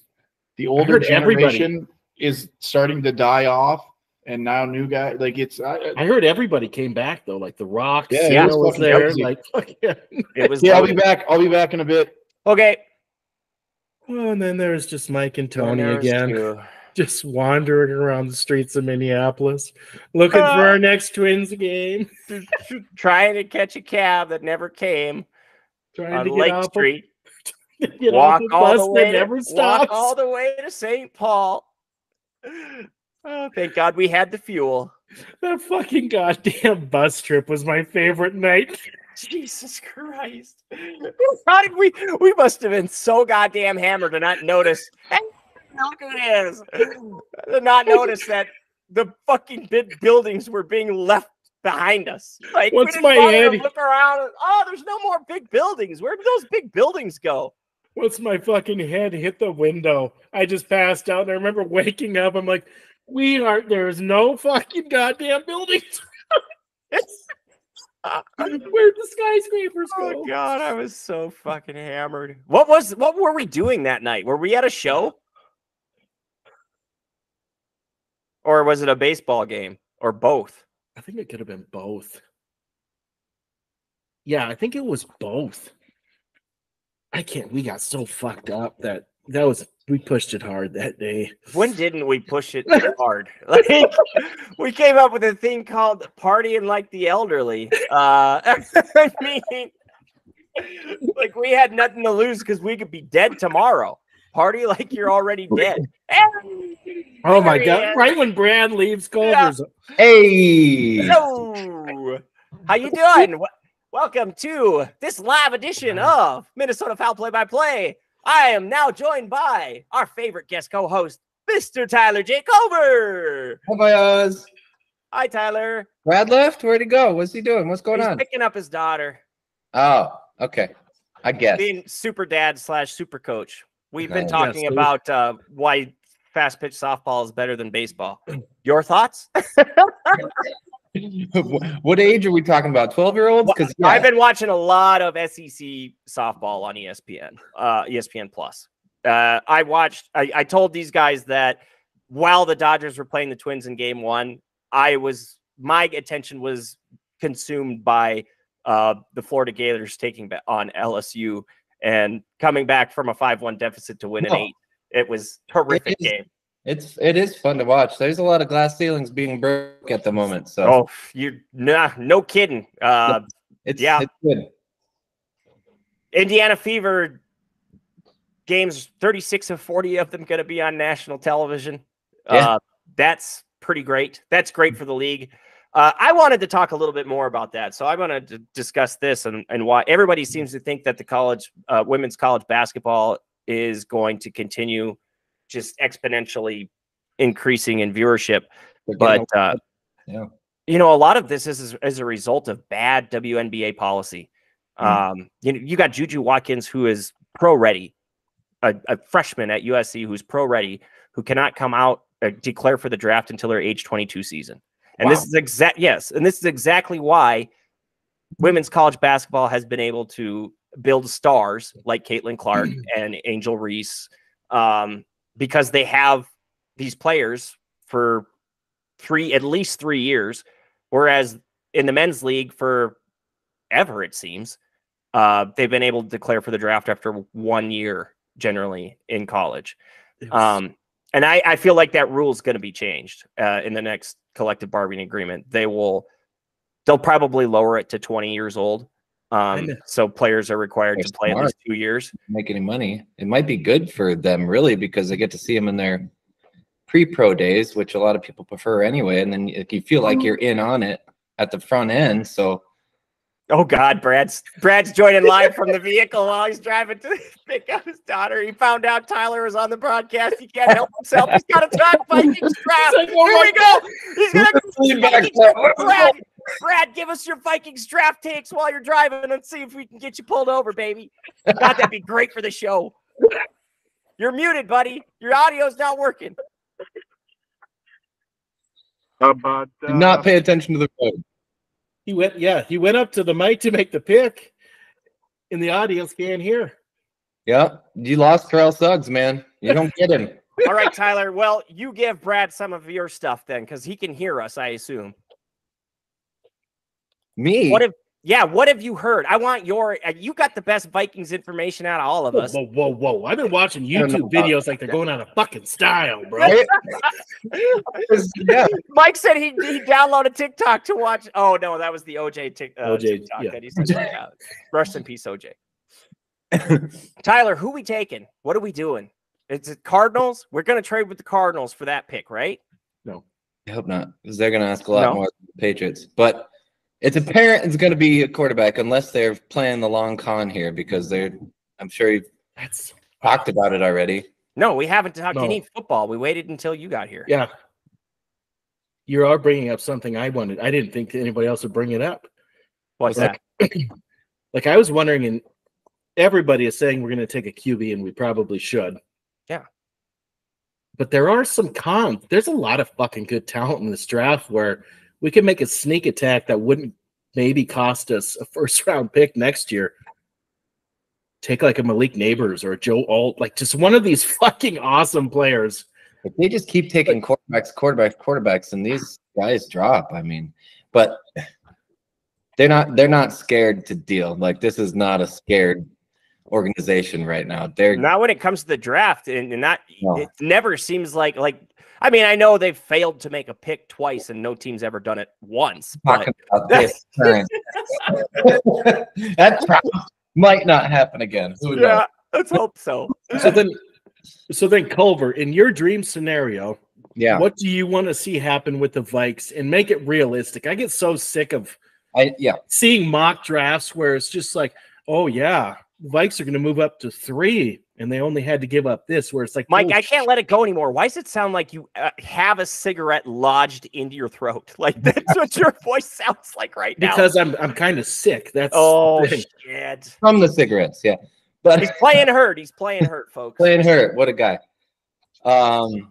the older heard everybody- generation is starting to die off, and now new guy like it's I, I heard everybody came back though, like The Rock, Yeah, yeah, was was there. crazy. Like, fuck yeah. It was. yeah. I'll be back. I'll be back in a bit. Okay. Well, and then there's just Mike and Tony there again, two. (laughs) just wandering around the streets of Minneapolis, looking Uh. for our next Twins game, (laughs) trying to catch a cab that never came trying on to get Lake off, Street. (laughs) of, get walk the all bus the way that to, never walk all the way to St. Paul. Oh, thank God we had the fuel. That fucking goddamn bus trip was my favorite night. (laughs) Jesus Christ. How did we we must have been so goddamn hammered to not notice. Look at this. To not notice that the fucking big buildings were being left behind us. Like we didn't my head- look around and, oh, there's no more big buildings. Where did those big buildings go? Once my fucking head hit the window, I just passed out. And I remember waking up. I'm like, we are. There's no fucking goddamn buildings. (laughs) Where'd the skyscrapers Oh go? god, I was so fucking hammered. What was what were we doing that night? Were we at a show? Or was it a baseball game? Or both? I think it could have been both. Yeah, I think it was both. I can't. We got so fucked up that that was we pushed it hard that day. When didn't we push it (laughs) hard? Like we came up with a thing called partying like the elderly. Uh (laughs) I mean like we had nothing to lose because we could be dead tomorrow. Party like you're already (laughs) dead. Oh my god! is. Right when Brad leaves Culver's, Hey, Hello. How you doing? Wel- Welcome to this live edition of Minnesota Foul Play by Play. I am now joined by our favorite guest co-host, Mr. Tyler J. Culver. how about? Hi, Tyler. Brad left. Where'd he go? What's he doing? What's going He's on? picking up his daughter, Oh, okay. I guess. being super dad slash super coach. We've been Nice. talking Yes, about uh, why fast pitch softball is better than baseball. (clears throat) Your thoughts? (laughs) (laughs) Wh- what age are we talking about? Twelve year olds? Because I've been watching a lot of SEC softball on ESPN, uh, ESPN Plus. Uh, I watched. I, I told these guys that while the Dodgers were playing the Twins in Game One, I was my attention was consumed by uh, the Florida Gators taking on LSU and coming back from a five-one deficit to win an No. eight. It was horrific is- game. It's it is fun to watch. There's a lot of glass ceilings being broke at the moment, so Oh, you nah, no kidding. Uh, it's yeah. it's good. Indiana Fever games, 36 of 40 of them going to be on national television. Yeah. Uh, that's pretty great. That's great for the league. Uh, I wanted to talk a little bit more about that. So I want to discuss this and, and why everybody seems to think that the college, uh, women's college basketball is going to continue just exponentially increasing in viewership. But, uh, yeah. you know, a lot of this is as a result of bad WNBA policy. Um, you know, you got Juju Watkins, who is pro ready, a, a freshman at USC who's pro ready, who cannot come out uh, declare for the draft until her age 22 season. And this is exact yes, and this is exactly why women's college basketball has been able to build stars like Caitlin Clark (clears throat) and Angel Reese, um, because they have these players for three at least three years, whereas in the men's league for ever it seems uh, they've been able to declare for the draft after one year generally in college. Um, and I, I feel like that rule is going to be changed uh, in the next collective bargaining agreement. They will, they'll probably lower it to 20 years old. Um, so players are required They're to play at smart. least two years. make any money. It might be good for them really because they get to see them in their pre-pro days, which a lot of people prefer anyway. And then if you feel like you're in on it at the front end, so Oh God, Brad's Brad's joining live from the (laughs) vehicle while he's driving to (laughs) pick up his daughter. He found out Tyler was on the broadcast. He can't help himself. He's got a talk Vikings draft. like, oh Here my we go. He's gonna (laughs) Lean back, Brad, Brad, give us your Vikings draft takes while you're driving and see if we can get you pulled over, baby. God, that'd be great for the show. You're muted, buddy. Your audio's not working. How about uh, Did not pay attention to the road. He went, yeah, he went up to the mic to make the pick, and the audience can't hear. Yep. You lost Terrell Suggs, man. You don't get him. (laughs) All right, Tyler. Well, you give Brad some of your stuff then, because he can hear us, I assume. Me. What if yeah, what have you heard? I want your uh, you got the best Vikings information out of all of us. whoa, whoa, whoa! I've been watching YouTube videos like they're going out of fucking style, bro. (laughs) Yeah. Mike said he he downloaded TikTok to watch. Oh no, that was the OJ tic, uh, OJ, TikTok yeah. that he sent. out. Rest in peace, OJ. (laughs) Tyler, who we taking? What are we doing? It's it Cardinals. We're gonna trade with the Cardinals for that pick, right? No, I hope not, because they're going to ask a lot No. more than the Patriots. But it's apparent it's going to be a quarterback unless they're playing the long con here, because they're. I'm sure you've That's talked about it already. No, we haven't talked No. any football. We waited until you got here. yeah. You are bringing up something I wanted. I didn't think anybody else would bring it up. What's Like- that? (clears throat) Like I was wondering, and everybody is saying we're going to take a QB, and we probably should. Yeah. But there are some cons. There's a lot of fucking good talent in this draft where we could make a sneak attack that wouldn't maybe cost us a first (laughs) round pick next year. Take like a Malik Nabers or a Joe Alt, like just one of these (laughs) fucking awesome players. If they just keep taking quarterbacks, quarterbacks, quarterbacks, and these guys drop, I mean, but they're not they're not scared to deal. Like this is not a scared organization right now. They're Not when it comes to the draft, and, and that No. it never seems like like. I mean, I know they've failed to make a pick twice, and no team's ever done it once. But talking about (laughs) this turn. (laughs) that drop might not happen again. Who knows? yeah, let's hope so. So then, so then, Culver, in your dream scenario, Yeah. what do you want to see happen with the Vikes and make it realistic? I get so sick of I yeah. seeing mock drafts where it's just like, oh yeah, Vikes are going to move up to three, and they only had to give up this. Where it's like, Mike, oh, I can't let it go anymore. Why does it sound like you uh, have a cigarette lodged into your throat? (laughs) Like that's what your (laughs) voice sounds like right now. because I'm I'm kind of sick. That's the oh thing. shit, From the cigarettes, yeah. But he's playing hurt. He's playing hurt, (laughs) folks. playing hurt. What a guy. Um,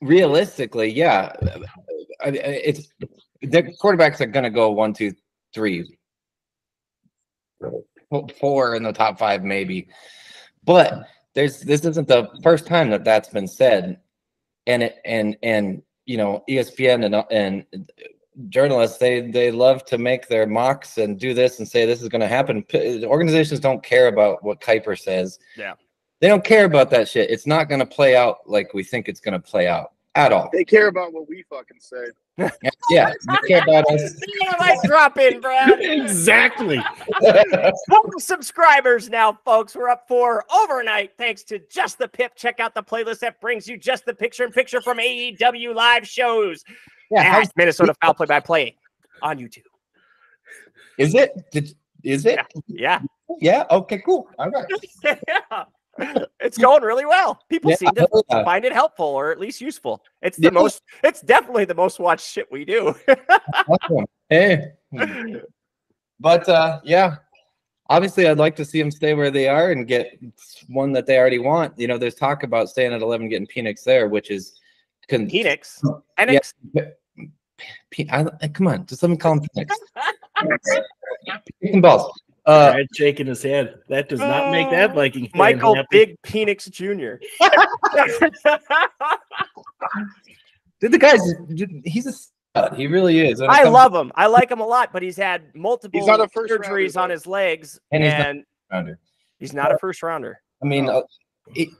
realistically, yeah, I- I- it's the quarterbacks are going to go one two three four in the top five, maybe. But there's this isn't the first time that that's been said, and it and and you know ESPN and and journalists they they love to make their mocks and do this and say this is going to happen. P- Organizations don't care about what Kiper says. Yeah. They don't care about that shit. It's not going to play out like we think it's going to play out at all. They care about what we fucking say. Yeah, you care about us. Yeah, drop in, Brad. (laughs) exactly. Subscribers now, folks. We're up for overnight thanks to Just the Pip. Check out the playlist that brings you just the picture in picture from AEW live shows. yeah, At Minnesota Foul Play by Play on YouTube. is it? Did, is it? Yeah. Yeah. Okay. Cool. All right. (laughs) yeah. (laughs) It's going really well. People Yeah, seem to yeah. find it helpful or at least useful. It's the Yeah. most, it's definitely the most watched shit we do. Hey. (laughs) But uh, yeah, obviously, I'd like to see them stay where they are and get one that they already want. You know, there's talk about staying at 11, getting Phoenix there, which is con- Phoenix. Phoenix. P- I, I- come on, just let me call him Phoenix. (laughs) Picking balls. Uh, Brad shaking his head. That does not make that Viking fan Michael happy. Big Phoenix Jr. (laughs) the guy's he's a stud. He really is. When it I love him. I like him a lot, but he's had multiple He's not a first rounder, surgeries on his legs, And and he's he's not- not, rounder. a first rounder. I mean, uh,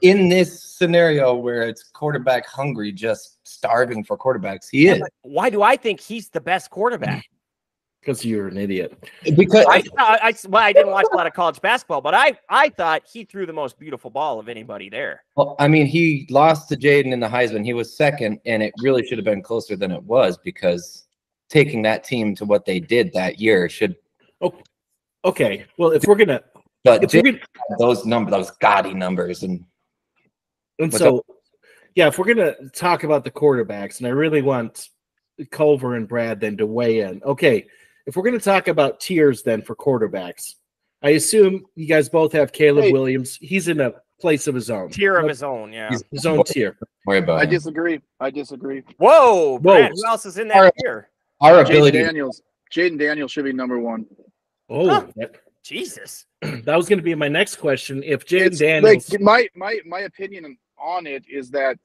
in this scenario where it's quarterback hungry, just starving for quarterbacks, he is Why do I think he's the best quarterback? Because you're an idiot. because I, I, I, well, I didn't watch a lot of college basketball, but I, I thought he threw the most beautiful ball of anybody there. Well, I mean, he lost to Jayden in the Heisman. He was second, and it really should have been closer than it was because taking that team to what they did that year should Oh, Okay, well, if we're gonna, But if we're gonna, those number, those gaudy numbers, and and What's so, yeah, if we're gonna talk about the quarterbacks, and I really want Culver and Brad then to weigh in. Okay, if we're gonna talk about tiers then for quarterbacks, I assume you guys both have Caleb Hey. Williams. He's in a place of his own, Tier of his own, yeah. He's- his own tier. worry about I him. disagree. I disagree. Whoa, Brad, who Whoa. else is in that right. tier? our Jayden ability. Daniels. Jayden Daniels should be number one. Oh, Huh. that, Jesus. (clears throat) that was gonna be my next question. If Jayden It's Daniels, like my my my opinion on it is that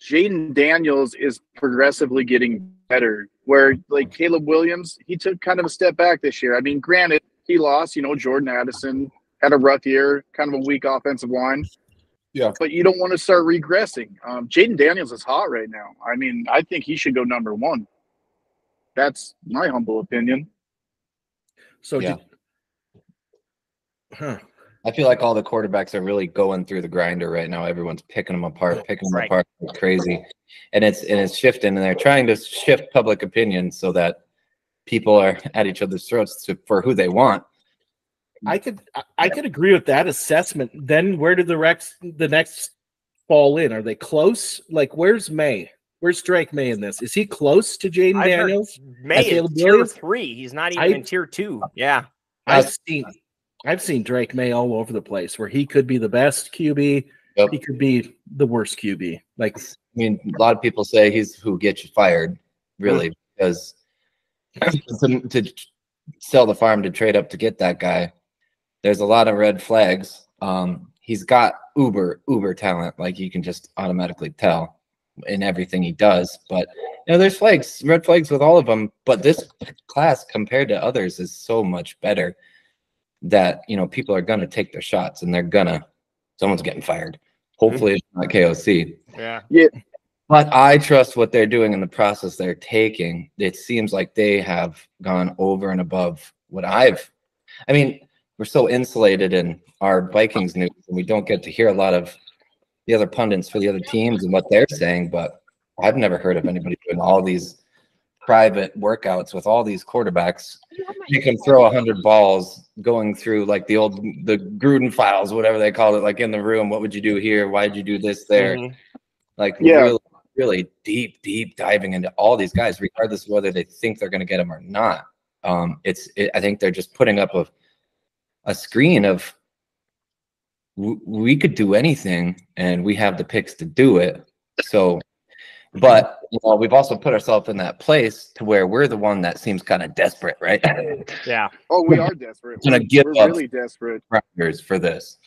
Jayden Daniels is progressively getting better. Where like Caleb Williams, he took kind of a step back this year. I mean, granted, he lost. You know, Jordan Addison had a rough year, kind of a weak offensive line. Yeah. But you don't want to start regressing. Um, Jayden Daniels is hot right now. I mean, I think he should go number one. That's my humble opinion. so Yeah. did, huh. I feel like all the quarterbacks are really going through the grinder right now. Everyone's picking them apart, oh, picking them Right. apart like crazy, and it's and it's shifting. And they're trying to shift public opinion so that people are (laughs) at each other's throats to, for who they want. I could I- I could agree with that assessment. Then where did the Rex the next fall in? Are they close? Like where's Maye? Where's Drake Maye in this? Is he close to Jayden Daniels? Maye is tier three. He's not even I- in tier two. Yeah. I've seen I've seen Drake Maye all over the place where he could be the best QB, Yep. he could be the worst QB. Like I mean, a lot of people say he's who gets you fired, really, because to, to sell the farm to trade up to get that guy, there's a lot of red flags. Um, he's got uber uber talent, like you can just automatically tell in everything he does. But you know, there's flags, red flags with all of them. But this class compared to others is so much better that you know people are gonna take their shots and they're gonna someone's getting fired. Hopefully, it's not KOC. Yeah. Yeah. But I trust what they're doing in the process they're taking. It seems like they have gone over and above what I've. I mean, we're so insulated in our Vikings news, and we don't get to hear a lot of the other pundits for the other teams and what they're saying. But I've never heard of anybody doing all these private workouts with all these quarterbacks. You can throw a hundred balls going through like the old the Gruden files, whatever they called it, like in the room. What would you do here? Why did you do this there? Mhm. like Yeah. really, really deep, deep diving into all these guys, regardless of whether they think they're going to get them or not. Um, it's, it, I think they're just putting up a, a screen of w- we could do anything and we have the picks to do it. So, Mm-hmm. but you know, we've also put ourselves in that place to where we're the one that seems kind of desperate, right? (laughs) Yeah. Oh, we are desperate. Gonna We're, give we're up. really desperate. Rounders for this.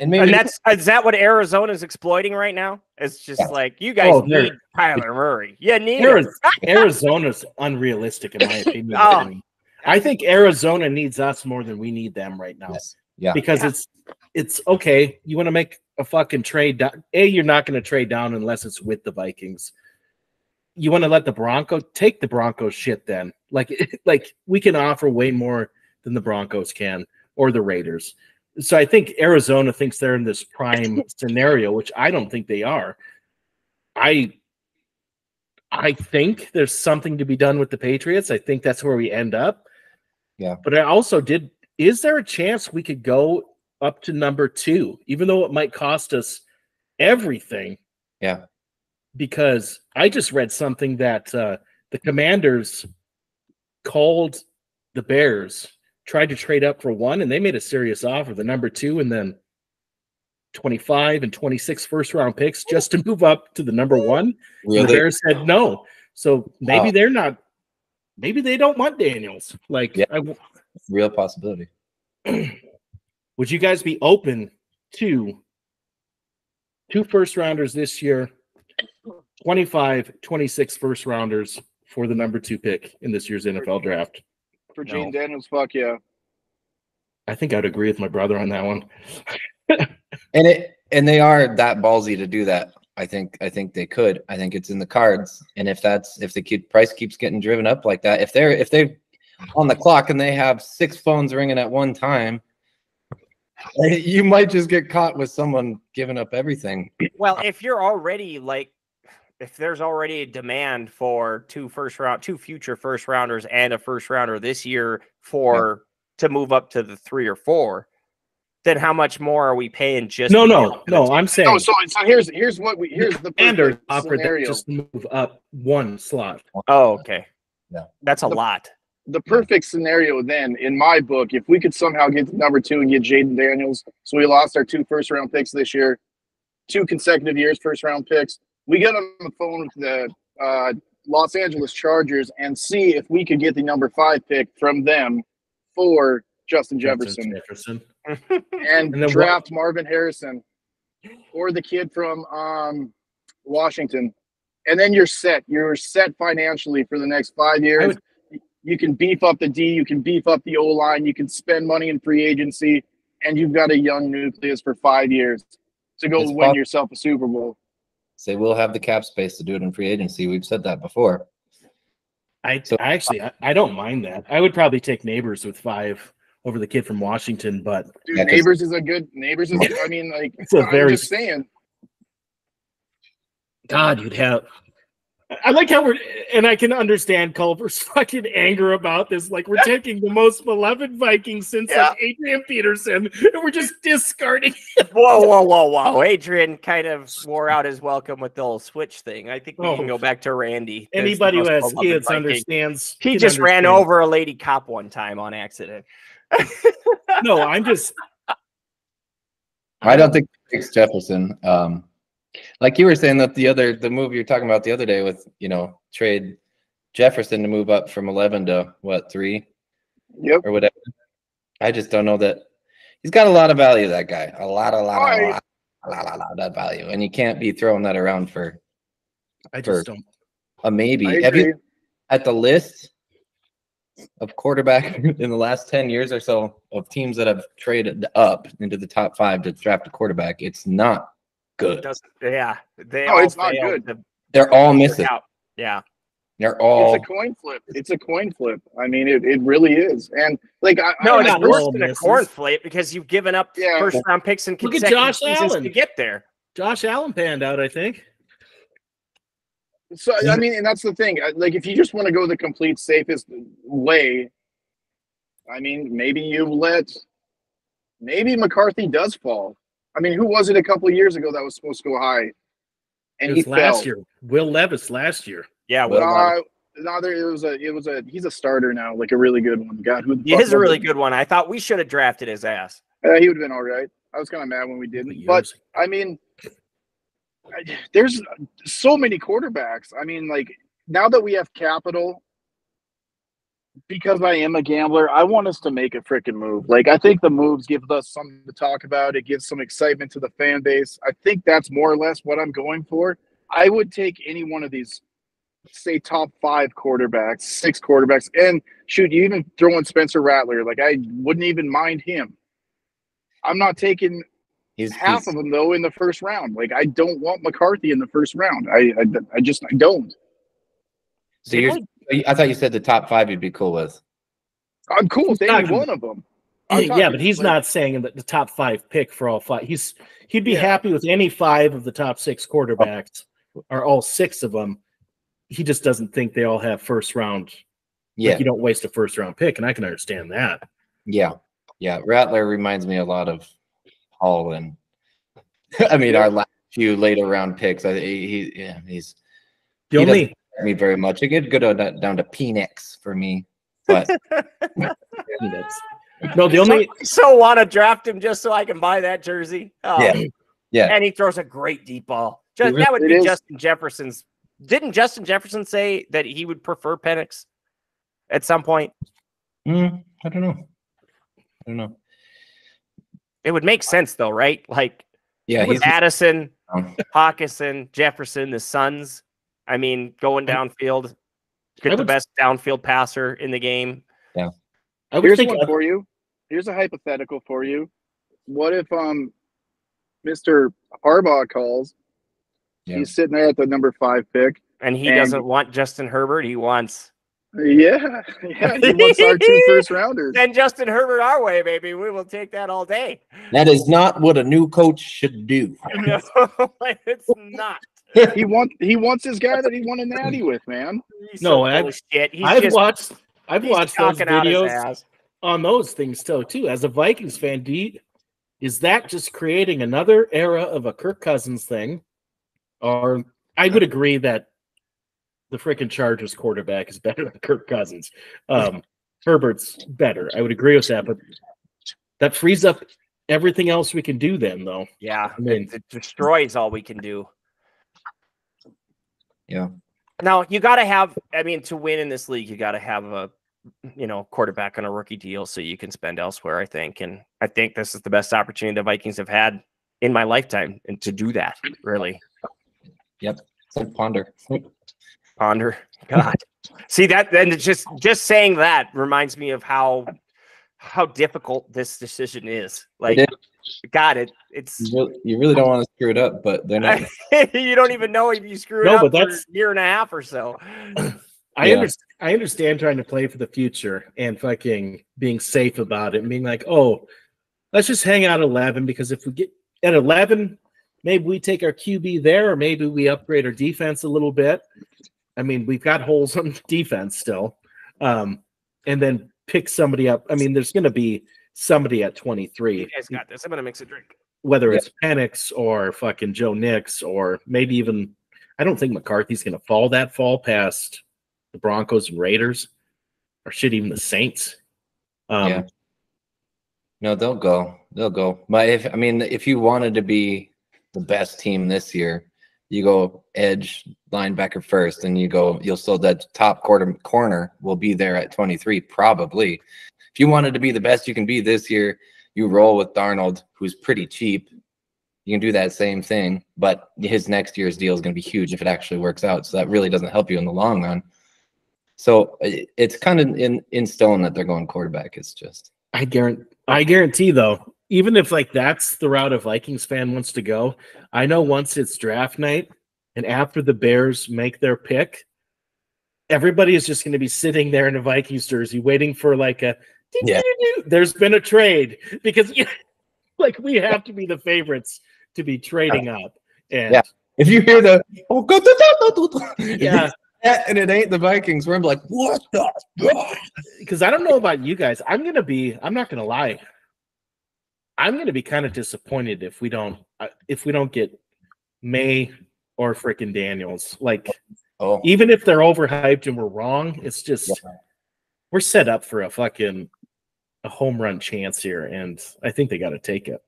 And maybe And that's is that what Arizona is exploiting right now? It's just Yeah. like you guys Oh, need Kyler Murray. Yeah, need. Ariz- (laughs) Arizona's unrealistic in my opinion. (laughs) Oh. I think Arizona needs us more than we need them right now. Yes. Yeah. because Yeah. it's it's okay. You want to make a fucking trade down. A, you're not going to trade down unless it's with the Vikings. You want to let the Bronco take the Broncos shit then. Like (laughs) like we can offer way more than the Broncos can or the Raiders. So I think Arizona thinks they're in this prime (laughs) scenario, which I don't think they are. I I think there's something to be done with the Patriots. I think that's where we end up. Yeah. But I also did is there a chance we could go up to number two, even though it might cost us everything? Yeah. Because I just read something that uh, the commanders called the Bears, tried to trade up for one, and they made a serious offer, the number two, and then 25 and 26 first round picks just to move up to the number one. And the Bears said no. So maybe Wow. they're not, maybe they don't want Daniels. Like, Yeah. I, real possibility. (clears throat) would you guys be open to two first rounders this year 25 26 first rounders for the number two pick in this year's nfl draft For No. Gene Daniels, fuck yeah. i think i'd agree with my brother on that one (laughs) and it and they are that ballsy to do that. I think I think they could. I think it's in the cards. And if that's if the keep, price keeps getting driven up like that, if they're if they're on the clock and they have six phones ringing at one time, (laughs) you might just get caught with someone giving up everything. Well, if you're already like if there's already a demand for two first round, two future first rounders and a first rounder this year for to move up to the three or four, then how much more are we paying just No, no, no. I'm saying Oh, so so here's here's what we here's the Commanders perfect offered scenario. just move up one slot. Oh, okay. Yeah. That's a The- lot. The perfect scenario then, in my book, if we could somehow get to number two and get Jayden Daniels, so we lost our two first round picks this year, two consecutive years first round picks. We get on the phone with the uh, Los Angeles Chargers and see if we could get the number five pick from them for Justin Jefferson Jefferson. and, And then what- draft Marvin Harrison or the kid from um, Washington. And then you're set. You're set financially for the next five years. would- you can beef up the D, you can beef up the O line, you can spend money in free agency, and you've got a young nucleus for five years to go It's win pos- yourself a Super Bowl. Say we'll have the cap space to do it in free agency. We've said that before. I, So- I actually I, I don't mind that. I would probably take Nabers with five over the kid from Washington, but Dude, Yeah, 'cause- Nabers is a good Nabers is (laughs) I mean like It's a I'm very- just saying. God, you'd have. I like how we're, and I can understand Culver's (laughs) fucking anger about this. Like we're taking the most beloved Viking since Yeah. like Adrian Peterson, and we're just discarding. (laughs) whoa, whoa, whoa, whoa. Adrian kind of wore out his welcome with the whole switch thing. I think we Oh. can go back to Randy. Anybody who has kids Viking. understands. He can just ran over a lady cop one time on accident. No, I'm just. (laughs) I don't think it's Jefferson. Um, like you were saying that the other the move you're talking about the other day with you know trade Jefferson to move up from eleven to what three Yep. or whatever. I just don't know that he's got a lot of value. That guy, a lot, a lot, a I- lot, a lot, a lot of that value, and you can't be throwing that around for I For- just don't. a maybe. Have you at the list of quarterback (laughs) in the last 10 years or so of teams that have traded up into the top five to draft a quarterback? It's not good. Doesn't, yeah, they no, all it's not good. To, They're all missing. out. Yeah, They're all It's a coin flip. It's a coin flip. I mean, it, it really is. And like, I, no, I it's not worse all than a coin flip because you've given up Yeah. first round picks in Look at Josh Allen. to get there. Josh Allen panned out. I think. So I mean, and that's the thing. Like, if you just want to go the complete safest way, I mean, maybe you let, maybe McCarthy does fall. I mean, who was it a couple of years ago that was supposed to go high, and It he was last fell? year. Will Levis last year. Yeah, Well, well, Uh, no, there it was a it was a he's a starter now, like a really good one. God, who the he fuck is a really it? good one. I thought we should have drafted his ass. Uh, he would have been all right. I was kind of mad when we didn't, but I mean, I- there's so many quarterbacks. I mean, like now that we have capital, because I am a gambler, I want us to make a freaking move. Like I think the moves give us something to talk about. It gives some excitement to the fan base. I think that's more or less what I'm going for. I would take any one of these, say top five quarterbacks, six quarterbacks, and shoot, you even throw in Spencer Rattler. Like I wouldn't even mind him. I'm not taking he's, half he's- of them though in the first round. Like I don't want McCarthy in the first round. I I, I just I don't. so you're, I thought you said the top five you'd be cool with. I'm cool with any not one of them. Yeah, but he's like, not saying that the top five pick for all five. He's he'd be Yeah. happy with any five of the top six quarterbacks, or all six of them. He just doesn't think they all have first round. Yeah, Like you don't waste a first round pick, and I can understand that. yeah, yeah. Rattler reminds me a lot of Hall and (laughs) I mean our last few later round picks. I, he, he yeah, he's The He only me very much. It could go down, down to Phoenix for me, but that's- (laughs) no, the only so want to draft him just so I can buy that jersey. Oh, Yeah. yeah. and he throws a great deep ball. Just, really- that would be is. Justin Jefferson's. Didn't Justin Jefferson say that he would prefer Penix at some point? Mm, I don't know. I don't know. It would make sense though, right? Like Yeah, he's Addison, um, Hockenson, Jefferson, the Suns. I mean, going downfield, get the best downfield passer in the game. I would Here's think one for you. Here's a hypothetical for you. What if um Mr. Harbaugh calls? Yeah. He's sitting there at the number five pick. And he And- doesn't want Justin Herbert. He wants Yeah, (laughs) yeah. He wants our two (laughs) first rounders. send Justin Herbert our way, baby. We will take that all day. that is not what a new coach should do. (laughs) No, it's not. He wants he wants his guy that he won a natty with, man. He's No, so I've- shit. He's I've just watched I've he's watched those talking out his videos on those things too. Too as a Vikings fan, do you, is that just creating another era of a Kirk Cousins thing, or I would agree that the freaking Chargers quarterback is better than Kirk Cousins. Um, Herbert's better. I would agree with that, but that frees up everything else we can do. Then though, Yeah, I mean- it, it destroys all we can do. Yeah. Now you got to have. I mean, to win in this league, you got to have a, you know, quarterback on a rookie deal so you can spend elsewhere. I think, and I think this is the best opportunity the Vikings have had in my lifetime, and to do that, really Yep. ponder. ponder. God, see that? Then just just saying that reminds me of how how difficult this decision is. Like, is. God, it it's You really, you really don't want to screw it up, but they're not. (laughs) you don't even know if you screw it No, up but for that's- a year and a half or so. (clears throat) I Yeah. understand. I understand trying to play for the future and fucking being safe about it and being like, oh, let's just hang out at eleven because if we get at eleven, maybe we take our QB there, or maybe we upgrade our defense a little bit. I mean, we've got holes (laughs) on defense still, um, and then pick somebody up. I mean, there's going to be somebody at 23. You three, guys got this. I'm gonna mix a drink. whether Yeah. it's Penix or fucking Joe Nix or maybe even. I don't think McCarthy's going to fall that fall past the Broncos and Raiders, or shit, even the Saints. Um, Yeah. No, they'll go. They'll go. But if I mean, if you wanted to be the best team this year, you go edge linebacker first, and you go. You'll still that top quarter corner will be there at twenty three probably. If you wanted to be the best you can be this year, you roll with Darnold, who's pretty cheap. You can do that same thing, but his next year's deal is going to be huge if it actually works out. So that really doesn't help you in the long run. So it's kind of in in stone that they're going quarterback. It's just I guarantee. I guarantee though, even if like that's the route a Vikings fan wants to go, I know once it's draft night and after the Bears make their pick, everybody is just going to be sitting there in a Vikings jersey waiting for like a. Yeah. There's been a trade because (laughs) like we have to be the favorites to be trading up. And Yeah. If you hear the oh, go, go, go, go, go, go," yeah, and it ain't the Vikings, we're like, what the? because I don't know about you guys. I'm gonna be. I'm not gonna lie. I'm gonna be kind of disappointed if we don't uh, if we don't get Maye or freaking Daniels. Like Oh, even if they're overhyped and we're wrong, it's just Yeah. we're set up for a fucking a home run chance here, and I think they got to take it.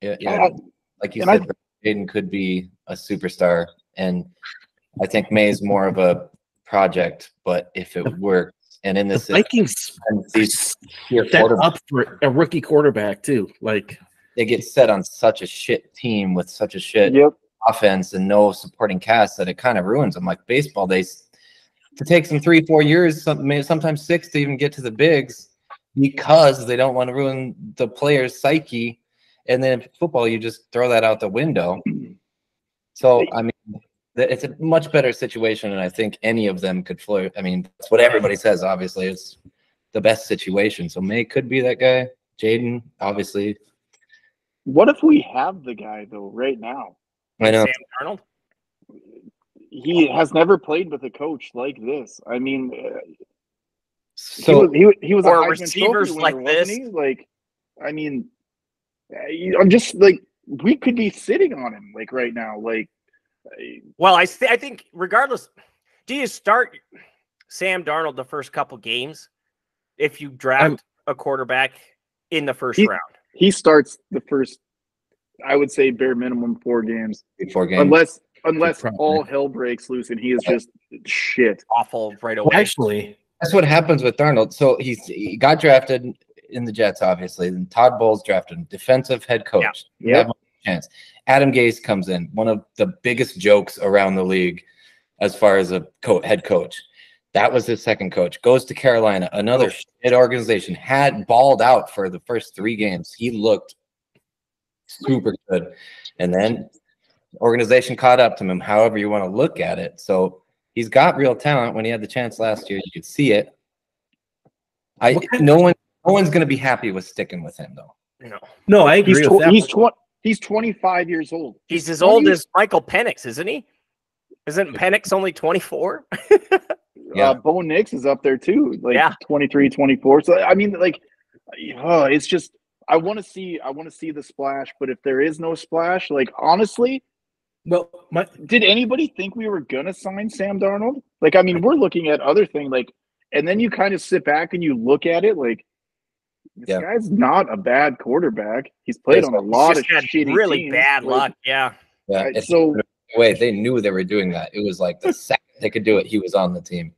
yeah, yeah. Uh, Like you and I- said, Jayden could be a superstar, and I think Maye is more of a project. But if it works, and in The this Vikings and these tier set up for a rookie quarterback too. Like they get set on such a shit team with such a shit Yep. offense and no supporting cast that it kind of ruins them. Like baseball, they s- to take them three, four years, some, maybe sometimes six to even get to the bigs because they don't want to ruin the player's psyche. And then football, you just throw that out the window. So I mean, it's a much better situation, and I think any of them could flourish. I mean, that's what everybody says. Obviously, it's the best situation. So Maye could be that guy. Jayden, obviously, What if we have the guy though right now? I know. Sam Darnold. He has never played with a coach like this. I mean, uh, he So was he, he was a Or Heisman receivers Trophy like this. he? Like, I mean, uh, I'm just like we could be sitting on him like right now. Like, Well, I th- I think regardless, do you start Sam Darnold the first couple games if you draft I'm- a quarterback in the first He- round? he starts the first, I would say, bare minimum four games, Four games, unless unless all hell breaks loose and he is just shit. Awful right away. well, actually, That's what happens with Darnold. So he's he got drafted in the Jets, obviously. And Todd Bowles drafted him, defensive head coach. Yeah. Have chance. Adam Gase comes in, one of the biggest jokes around the league as far as a co- head coach. That was his second coach. Goes to Carolina, another shit organization. Had balled out for the first three games. He looked super good, and then organization caught up to him. However you want to look at it, so he's got real talent. When he had the chance last year, you could see it. I no one no one's going to be happy with sticking with him though. No. no, I agree He's with tw- that. he's twenty. He's 25 years old. He's as 20 old as Michael Penix, isn't he? Isn't Penix only 24? (laughs) Yeah. Uh, Bo Nix is up there too, like Yeah. 23, 24. So I mean, like, oh, it's just I want to see I want to see the splash, but if there is no splash, like honestly, Well, my did anybody think we were gonna sign Sam Darnold? Like, I mean, we're looking at other thing, like, and then you kind of sit back and you look at it, like, this Yeah. guy's not a bad quarterback. He's played Yes, on a lot of had shitty really teams. bad Like, luck. Yeah. Yeah. I- it's- so way they knew they were doing that. It was like the (laughs) second they could do it, he was on the team.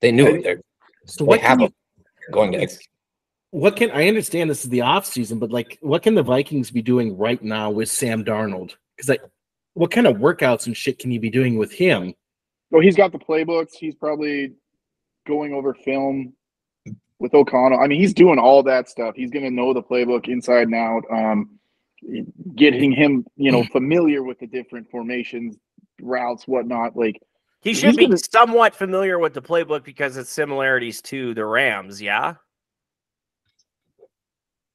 They knew it. They're, so they what have can a, you, going to execute. what can I understand this is the off season, but like what can the Vikings be doing right now with Sam Darnold? Because like what kind of workouts and shit can you be doing with him? well, he's got the playbooks. He's probably going over film with O'Connell. I mean, he's doing all that stuff. He's gonna know the playbook inside and out. Um, getting him, you know, familiar with the different formations, routes, whatnot. Like He should be gonna- somewhat familiar with the playbook because it's similarities to the Rams. Yeah.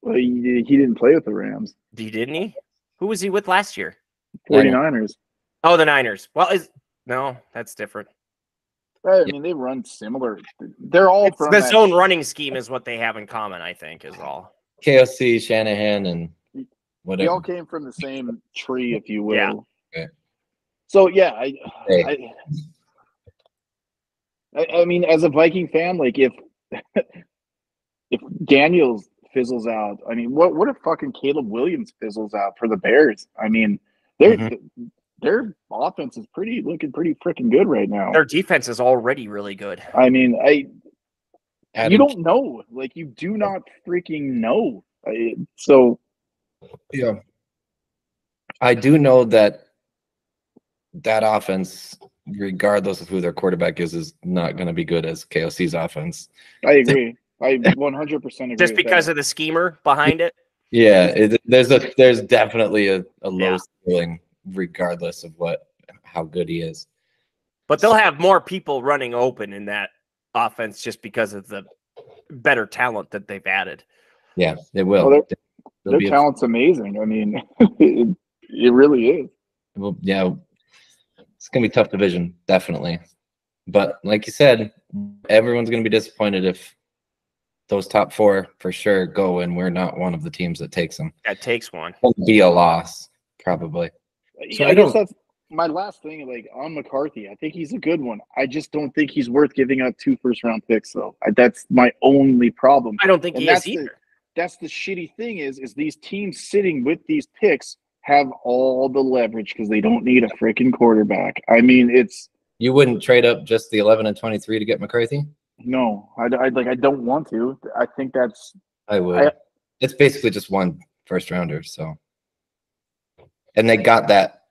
well, he, he didn't play with the Rams, He didn't he? Who was he with last year? 49ers. Oh, the Niners. Well, is no, that's different. Right, I mean, they run similar. They're all It's from the that zone running scheme is what they have in common. I think is all. KOC, Shanahan, and They whatever. all came from the same tree, if you will. Yeah. Okay. So yeah, I, Hey. I, I, I mean, as a Viking fan, like if (laughs) if Daniels fizzles out, I mean, what what if fucking Caleb Williams fizzles out for the Bears? I mean, their Mm-hmm. their offense is pretty looking pretty freaking good right now. Their defense is already really good. I mean, I Adam you don't know, like you do not freaking know. I, so Yeah. I do know that that offense, regardless of who their quarterback is, is not going to be good as KOC's offense. I agree. I 100 percent agree. Just because that. of the schemer behind it. Yeah, it, there's a there's definitely a, a low Yeah. ceiling, regardless of what how good he is. But they'll have more people running open in that offense just because of the better talent that they've added. Yeah, they will. Well, There'll their be a- talent's amazing. I mean, (laughs) it, it really is. well, yeah, it's gonna be tough division, definitely. But like you said, everyone's gonna be disappointed if those top four for sure go, and we're not one of the teams that takes them. That takes one. It'll be a loss, probably. So I, I guess don't- that's my last thing. Like on McCarthy, I think he's a good one. I just don't think he's worth giving up two first round picks, though. I, that's my only problem. I don't think And he is that's the- either. That's the shitty thing is, is these teams sitting with these picks have all the leverage because they don't need a freaking quarterback. I mean, it's You wouldn't trade up just the 11 and 23 to get McCarthy? No, I, I like I don't want to. I think that's I would. I- it's basically just one first rounder, so. And they got that.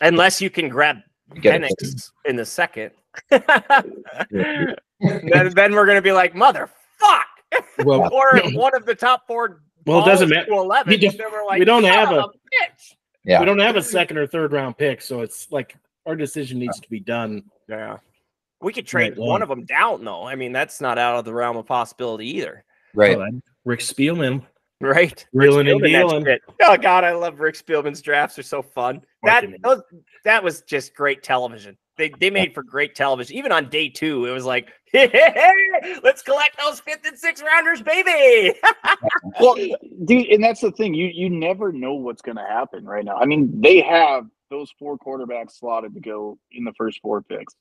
Unless you can grab Get. Penix in the second. then, then we're gonna be like, mother fuck. Well, (laughs) or one of the top four. Well, it doesn't matter. Eleven. We don't- like, we don't have of a- bitch. Yeah. we don't have a second or third round pick, so it's like our decision needs to be done. Yeah. We could trade Right, one one. of them down, though. I mean, that's not out of the realm of possibility either, Right. Well, Rick Spielman, right? reeling and Spielman, that's dealing. Oh God, I love Rick Spielman's drafts. They're so fun. That that was just great television. They they made for great television. Even on day two, it was like, (laughs) let's collect those fifth and sixth rounders, baby. (laughs) well, dude, and that's the thing. You you never know what's going to happen right now. I mean, they have those four quarterbacks slotted to go in the first four picks.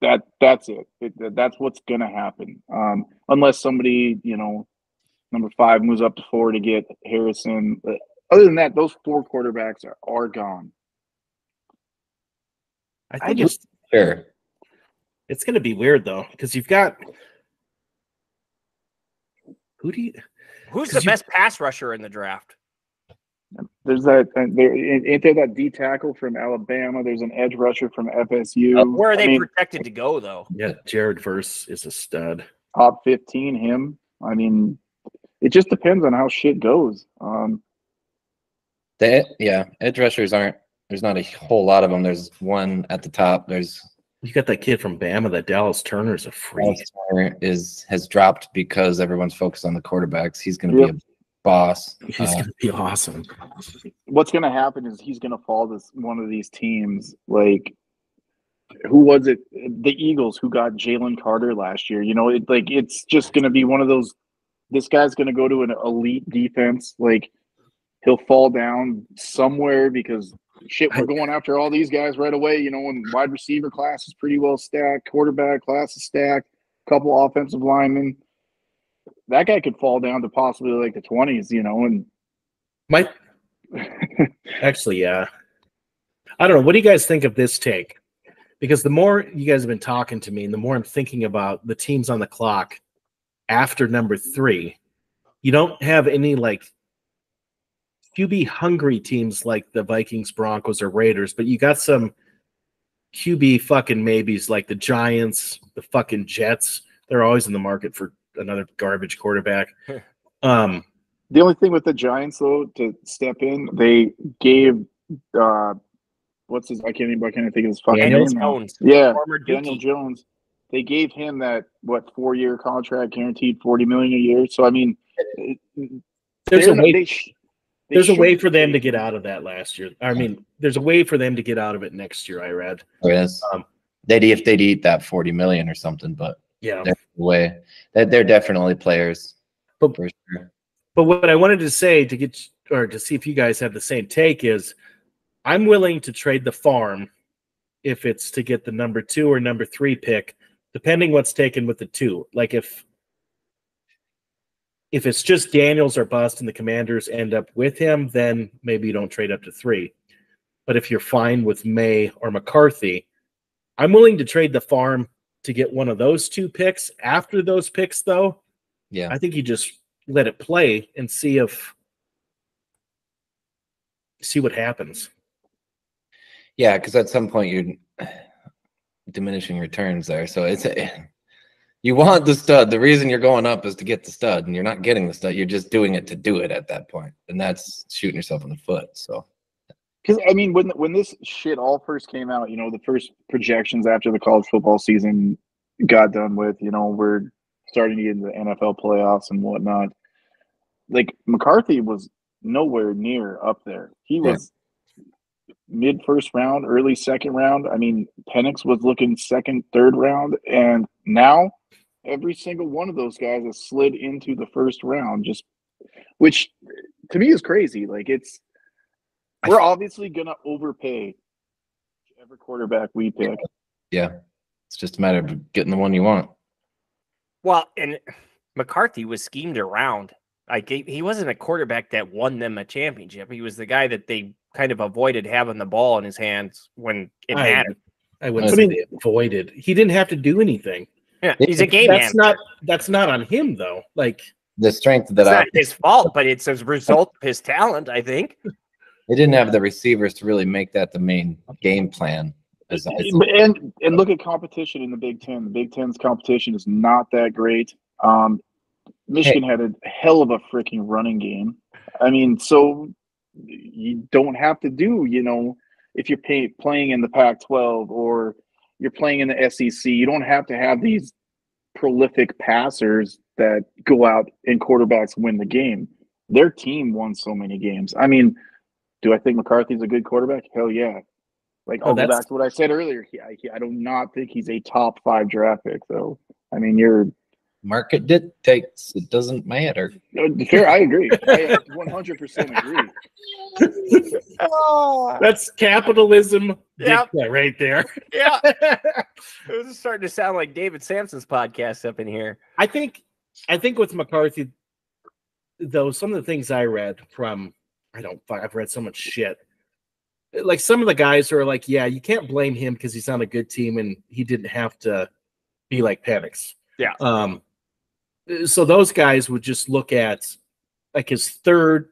That that's it. It- that's what's going to happen. Um, unless somebody, you know, number five moves up to four to get Harrison. But other than that, those four quarterbacks are, are gone. I I think just- it's Sure. it's going to be weird though because you've got who do you? Who's the you- best pass rusher in the draft? There's that. uh, There ain't there that D tackle from Alabama. There's an edge rusher from FSU. Where are I they mean, projected to go, though? Yeah, Jared Verse is a stud. top 15 him i mean it just depends on how shit goes um The, yeah, edge rushers aren't, there's not a whole lot of them. There's one at the top. There's You got that kid from Bama, that Dallas Turner's a freak. Turner is has dropped because everyone's focused on the quarterbacks. He's going to Yep. be a boss. He's Uh, going to be awesome. what's going to happen is he's going to fall to one of these teams like who was it? The Eagles who got Jalen Carter last year. You know, it like it's just going to be one of those. This guy's going to go to an elite defense. Like he'll fall down somewhere because shit, we're going after all these guys right away. You know, and wide receiver class is pretty well stacked. Quarterback class is stacked. Couple offensive linemen. That guy could fall down to possibly like the twenties. You know, and Might (laughs) actually, yeah. I don't know. What do you guys think of this take? Because the more you guys have been talking to me, and the more I'm thinking about the teams on the clock after number three, you don't have any like QB hungry teams like the Vikings, Broncos, or Raiders, but you got some QB fucking maybes like the Giants, the fucking Jets. They're always in the market for another garbage quarterback. (laughs) Um, The only thing with the Giants, though, to step in, they gave uh, what's his? I can't even. I can't think of his fucking Daniel name. Jones, Yeah, former Daniel Dookie. Jones. They gave him that what four year contract, guaranteed forty million a year. So I mean, there's a way. they sh- they There's a way for them to get out of that last year. I mean, there's a way for them to get out of it next year. I read. There is. Um, they'd if they'd eat that forty million or something, but Yeah. there's a way. They're, they're definitely players But- for sure. But what I wanted to say to get or to see if you guys have the same take is I'm willing to trade the farm if it's to get the number two or number three pick, depending what's taken with the two. Like if if it's just Daniels or bust and the commanders end up with him, then maybe you don't trade up to three. But if you're fine with Maye or McCarthy, I'm willing to trade the farm to get one of those two picks. After those picks, though, Yeah. I think you just let it play and see if see what happens. Yeah, because at some point you're diminishing returns there. So it's you want the stud. The reason you're going up is to get the stud, and you're not getting the stud. You're just doing it to do it at that point, and that's shooting yourself in the foot. So Because I mean, when when this shit all first came out, you know, the first projections after the college football season got done with, you know, we're starting to get into the NFL playoffs and whatnot. Like McCarthy was nowhere near up there. He Yeah. was mid first round, early second round. I mean, Penix was looking second, third round, and now every single one of those guys has slid into the first round. Just which to me is crazy. Like it's we're obviously gonna overpay every quarterback we pick. yeah, it's just a matter of getting the one you want. Well, and McCarthy was schemed around. Like he, he wasn't a quarterback that won them a championship. He was the guy that they kind of avoided having the ball in his hands when it I- mattered. I wouldn't I mean- they avoided. He didn't have to do anything. Yeah, he's a game That's man. not that's not on him though. Like The strength that It's I not his fault, but it's a result of his talent, I think. They didn't have the receivers to really make that the main game plan. As I, And and look at competition in the Big Ten. The Big Ten's competition is not that great. Um, Michigan had a hell of a freaking running game. I mean, so you don't have to do, you know, if you're pay, playing in the Pac-12 or you're playing in the SEC, you don't have to have these prolific passers that go out and quarterbacks win the game. Their team won so many games. I mean, do I think McCarthy's a good quarterback? Hell yeah. Like Oh, I'll go that's- back to what I said earlier. He, I, he- I do not think he's a top five draft pick, though. I mean, you're market dictates. It doesn't matter. uh, fair. I agree. I 100 percent agree. (laughs) that's capitalism Yep. right there. Yeah. (laughs) it was starting to sound like David Samson's podcast up in here. I think I think with McCarthy, though, some of the things I read from I don't I've read so much shit. Like some of the guys are like, yeah, you can't blame him because he's on a good team and he didn't have to be like Penix. Yeah. Um. So those guys would just look at like his third.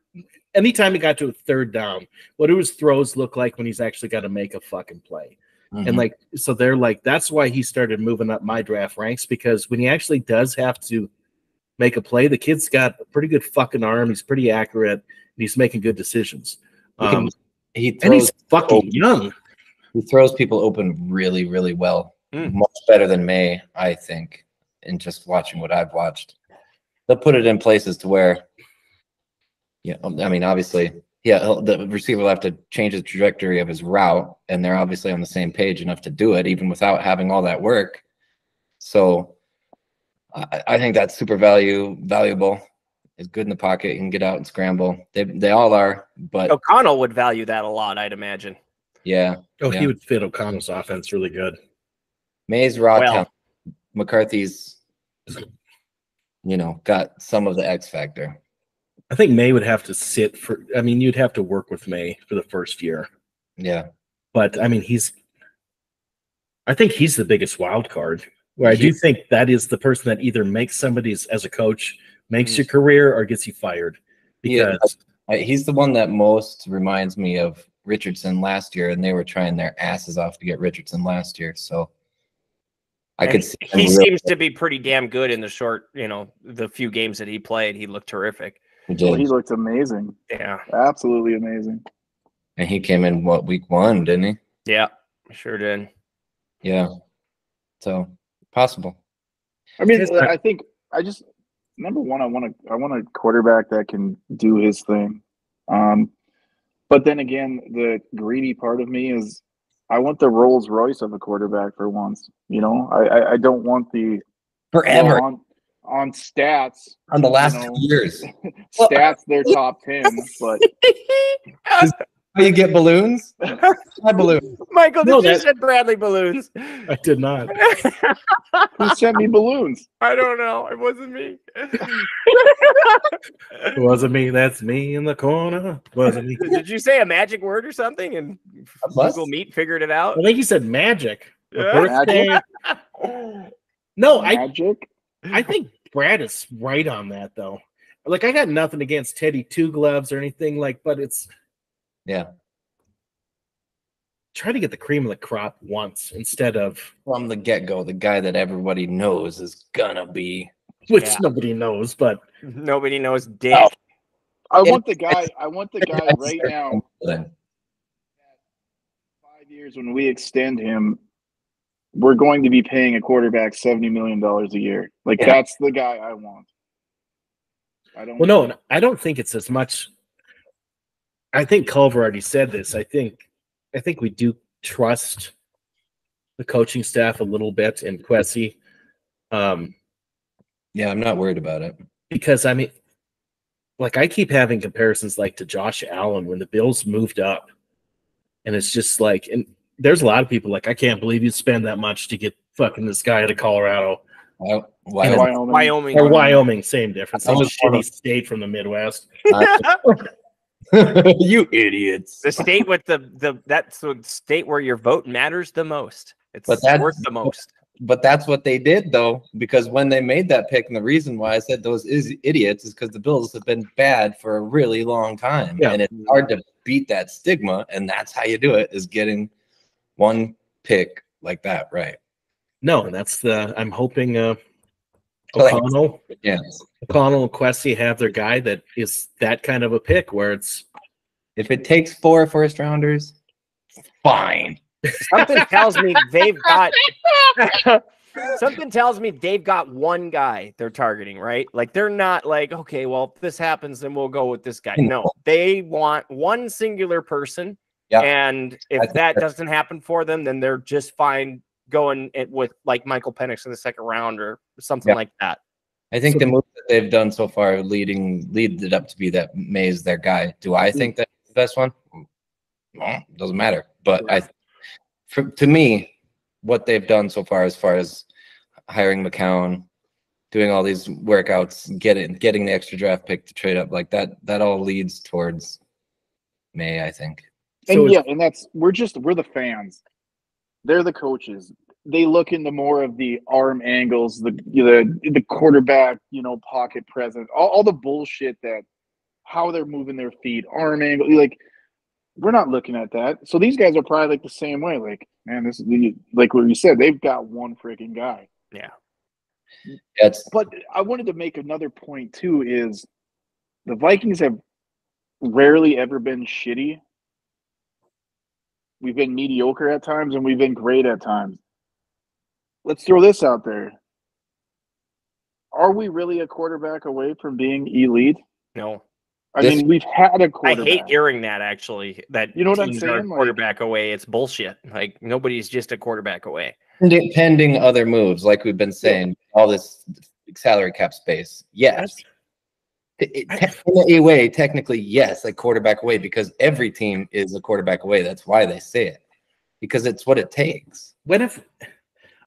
Anytime he got to a third down, what do his throws look like when he's actually got to make a fucking play? Mhm. And like, so they're like, that's why he started moving up my draft ranks because when he actually does have to make a play, the kid's got a pretty good fucking arm. He's pretty accurate. He's making good decisions. Um, he and he's fucking open. young. he throws people open really, really well. Mm. Much better than Maye, I think, in just watching what I've watched. They'll put it in places to where, yeah, um, I mean, obviously, yeah, the receiver will have to change the trajectory of his route, and they're obviously on the same page enough to do it, even without having all that work. So, I, I think that's super value valuable. Is good in the pocket. He can get out and scramble. They they all are, but O'Connell would value that a lot, I'd imagine. yeah, Oh, Yeah. he would fit O'Connell's offense really good. Maye's raw Well- talent. McCarthy's, you know, got some of the X factor. I think Maye would have to sit for. I mean, you'd have to work with Maye for the first year, Yeah, but I mean, he's. I think he's the biggest wild card. Where I do think that is the person that either makes somebody's as a coach makes Mm. your career or gets you fired. Yeah. Because I, he's the one that most reminds me of Richardson last year, and they were trying their asses off to get Richardson last year. So I And could see. he really- seems to be pretty damn good in the short, you know, the few games that he played. He looked terrific. he Well, did. he looked amazing. Yeah. Absolutely amazing. and he came in what week one, didn't he? Yeah. Sure did. Yeah. So possible. I mean, I think I just number one, I want to I want a quarterback that can do his thing. Um, but then again, the greedy part of me is I want the Rolls Royce of a quarterback for once. You know, I I, I don't want the Forever well, on on stats on the last you know, years. (laughs) stats they're top ten, (laughs) but How you get balloons? (laughs) My balloon. Michael, did No, you that- said Bradley balloons? I did not. (laughs) who sent me balloons? I don't know. It wasn't me. It wasn't me. That's me in the corner. Wasn't me. Did you say a magic word or something and must. Google Meet figured it out? I think he said magic. A Yeah. birthday. No, I Magic. I think Brad is right on that though. Like I got nothing against Teddy Two Gloves or anything like, but it's Yeah. try to get the cream of the crop once instead of From the get go, the guy that everybody knows is gonna be. which Yeah. nobody knows, but Nobody knows oh. dick. Oh. I It- want the guy. I want the guy right now. Five years when we extend him, we're going to be paying a quarterback seventy million dollars a year. Like Yeah. that's the guy I want. I don't. well, no, I don't think it's as much. I think Culver already said this. I think, I think we do trust the coaching staff a little bit in Kwesi, um, Yeah, I'm not worried about it. because I mean, like I keep having comparisons like to Josh Allen when the Bills moved up, and it's just like, and there's a lot of people like I can't believe you spend that much to get fucking this guy to Colorado Why? why Wyoming. Wyoming. or Wyoming, same difference. I Some was- shitty state from the Midwest. (laughs) you (laughs) idiots. the state with the the that's the state where your vote matters the most. It's But that's- worth the most. But that's what they did, though, because when they made that pick, and the reason why I said those is idiots is because the Bills have been bad for a really long time, Yeah. and it's hard to beat that stigma, and that's how you do it is getting one pick like that, right? No, and that's the. I'm hoping uh, So, like- O'Connell, Yeah. O'Connell and Kwesi have their guy that is that kind of a pick where it's If it takes four first rounders, fine. Something tells me they've (laughs) got something tells me they've got one guy they're targeting, right? Like they're not like, okay, well, if this happens, then we'll go with this guy. No, they want one singular person. Yeah. And if that that- doesn't happen for them, then they're just fine going it with like Michael Penix in the second round or something Yeah. like that. I think So- the move that they've done so far, leading lead it up to be that Maye is their guy. Do I mm. think that's the best one? Well, doesn't matter. But I, for, to me, what they've done so far, as far as hiring McCown, doing all these workouts, getting getting the extra draft pick to trade up, like that, that all leads towards Maye. I think. And So yeah, and that's we're just we're the fans. They're the coaches. They look into more of the arm angles, the the the quarterback, you know, pocket presence, all, all the bullshit that how they're moving their feet, arm angle. Like we're not looking at that. So these guys are probably like the same way. Like, man, this is the like what you said. They've got one freaking guy. Yeah. That's But I wanted to make another point too. Is the Vikings have rarely ever been shitty. We've been mediocre at times and we've been great at times. Let's throw this out there. Are we really a quarterback away from being elite? No. I This- mean, we've had a quarterback. I hate hearing that actually. That You know what I'm teams are a saying? Like- quarterback away. It's bullshit. Like nobody's just a quarterback away. pending, pending other moves, like we've been saying, all this salary cap space. Yes. It- it- in a way, technically, yes, a quarterback away because every team is a quarterback away. That's why they say it because it's what it takes. What if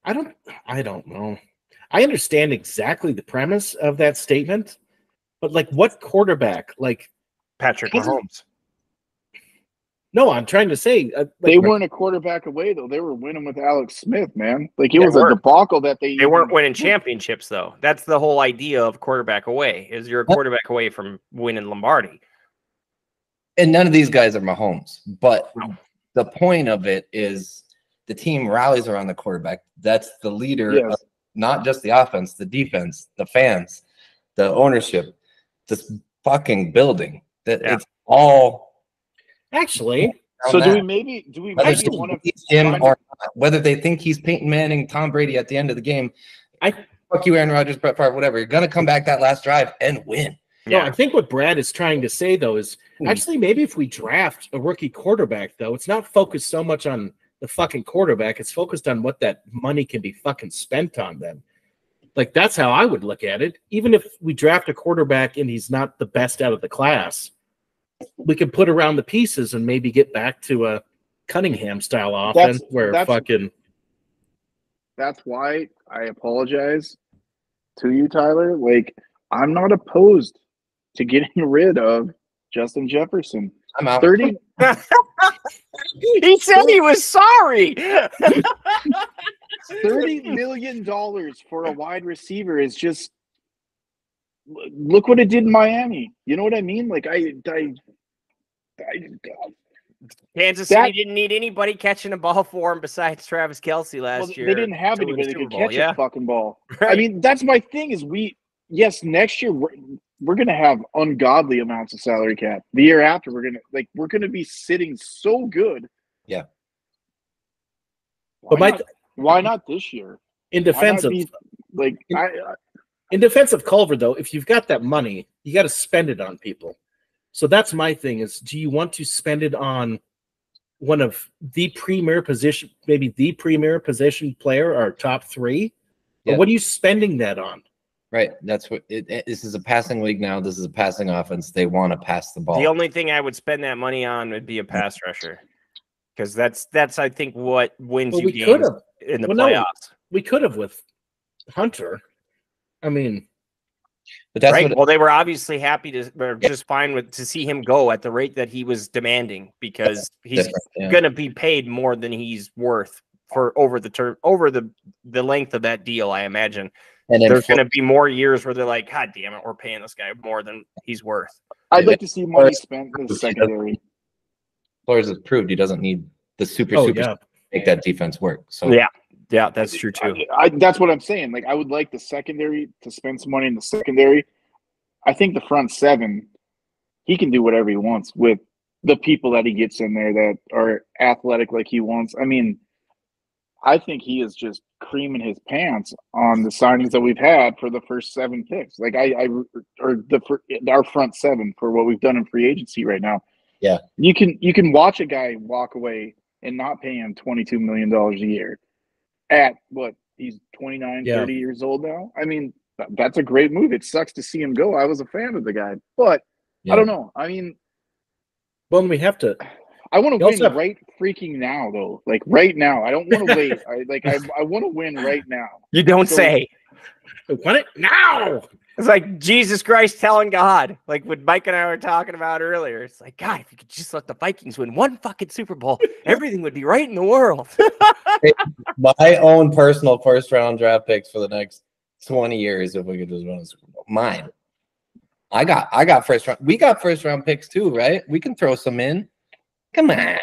I don't I don't know. I understand exactly the premise of that statement, but like what quarterback? Like Patrick Hasn't- Mahomes. no, I'm trying to say uh, like, They weren't a quarterback away though. They were winning with Alex Smith, man. Like it was were. a debacle that they They weren't winning championships though. That's the whole idea of quarterback away. Is you're a quarterback away from winning Lombardi. And none of these guys are Mahomes, but No. the point of it is the team rallies around the quarterback. That's the leader, Yes. of not just the offense, the defense, the fans, the ownership, this fucking building. That Yeah. it's all actually So around do we maybe do we whether maybe they want to think him or not, whether they think he's Peyton Manning, Tom Brady at the end of the game. I- fuck you, Aaron Rodgers, Brett Favre, whatever. You're gonna come back that last drive and win. no, I think what Brad is trying to say though is Hmm. actually maybe if we draft a rookie quarterback though, it's not focused so much on the fucking quarterback, it's focused on what that money can be fucking spent on then. Like that's how I would look at it. Even if we draft a quarterback and he's not the best out of the class, we could put around the pieces and maybe get back to a Cunningham style offense where that's- fucking that's why I apologize to you, Tyler. Like, I'm not opposed to getting (laughs) rid of Justin Jefferson. I'm out. 30, (laughs) he said he was sorry. $30 million for a wide receiver is just look what it did in Miami. You know what I mean? Like I I, I Kansas That- City didn't need anybody catching a ball for him besides Travis Kelce last well, year. they didn't have to win the anybody that could Bowl, catch yeah. a fucking ball. I mean, that's my thing is we yes, next year we're we're gonna have ungodly amounts of salary cap. The year after we're gonna like we're gonna be sitting so good. Yeah. Why But my not, why not this year? in defense of be, like I, I in defense of Culver, though, if you've got that money, you got to spend it on people. So that's my thing: is do you want to spend it on one of the premier position, maybe the premier position player or top three? Yeah. Or what are you spending that on? Right. That's what it, it- this is a passing league now. This is a passing offense. They want to pass the ball. The only thing I would spend that money on would be a pass (laughs) rusher. Because that's that's I think what wins Well, you we games in the well, no, playoffs. we could have with Hunter. I mean, but that's right. what well, they were obviously happy to or just fine with to see him go at the rate that he was demanding because he's yeah. going to be paid more than he's worth for over the term over the the length of that deal. I imagine And then there's going to be more years where they're like, God damn it, we're paying this guy more than he's worth. I'd Yeah. like to see money spent in the secondary. Flores has proved he doesn't need the super oh super yeah, to make that defense work. So Yeah. Yeah, that's true too. I, I, that's what I'm saying. Like I would like the secondary to spend some money in the secondary. I think the front seven, he can do whatever he wants with the people that he gets in there that are athletic like he wants. I mean, I think he is just creaming his pants on the signings that we've had for the first seven picks. Like I, I or the our front seven for what we've done in free agency right now. Yeah. you can you can watch a guy walk away and not pay him twenty two million dollars a year at what he's 29 Yeah. 30 years old now i mean that's a great move it sucks to see him go i was a fan of the guy but yeah. i don't know i mean well, we have to. I want to win have- right freaking now though like right now i don't want to (laughs) wait i like i, I want to win right now You don't So- say. Want it now? It's like Jesus Christ telling God, like what Mike and I were talking about earlier. It's like, God, if you could just let the Vikings win one fucking Super Bowl, (laughs) everything would be right in the world. (laughs) my own personal first round draft picks for the next 20 years if we could just win a Super Bowl. Mine. I got I got first round. We got first round picks too, right? We can throw some in. Come on.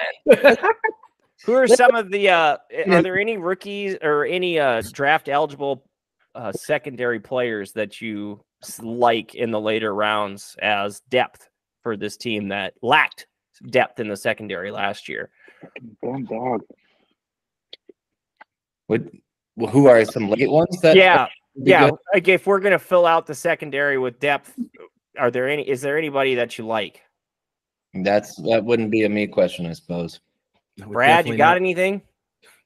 Who are some of the uh are there any rookies or any uh draft eligible uh secondary players that you like in the later rounds as depth for this team that lacked depth in the secondary last year? Dumb dog Would, well, who are some late ones that Yeah, yeah. good? Like if we're gonna fill out the secondary with depth, are there any? Is there anybody that you like? That's that wouldn't be a me question, I suppose. Brad, you got not- anything?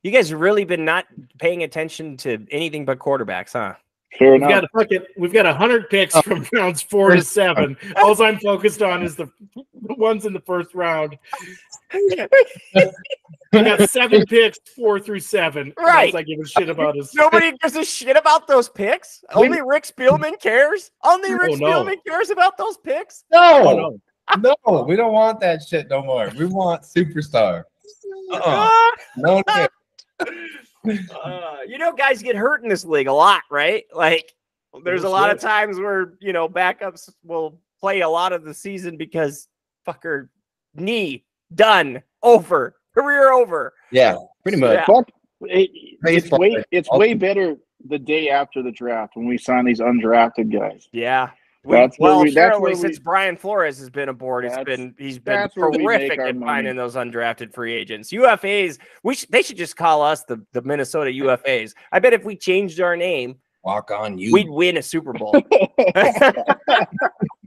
You guys really been not paying attention to anything but quarterbacks, huh? Fair We've enough. got a fucking, we've got a hundred picks oh. from (laughs) rounds four to seven. (laughs) All I'm focused on is the, the ones in the first round. We got seven (laughs) picks, four through seven. Right. I give a shit about is Nobody gives a shit about those picks. Only Rick Spielman cares. Only oh, Rick Oh, no. Spielman cares about those picks. Oh, No, no. no, we don't want that shit no more. We want superstar. Uh-uh. No. Uh, you know, guys get hurt in this league a lot, right? Like, there's a lot of times where you know backups will play a lot of the season because fucker knee done over career over. Yeah, pretty much. Yeah. It, it's way it's way better the day after the draft when we sign these undrafted guys. Yeah. We, That's well, we- that's apparently, we- since Brian Flores has been aboard, it's That's- been he's been that's where we make terrific at finding those undrafted free agents. UFAs, we sh- they should just call us the, the Minnesota UFAs. I bet if we changed our name, Walk on you. we'd win a Super Bowl. (laughs) (laughs)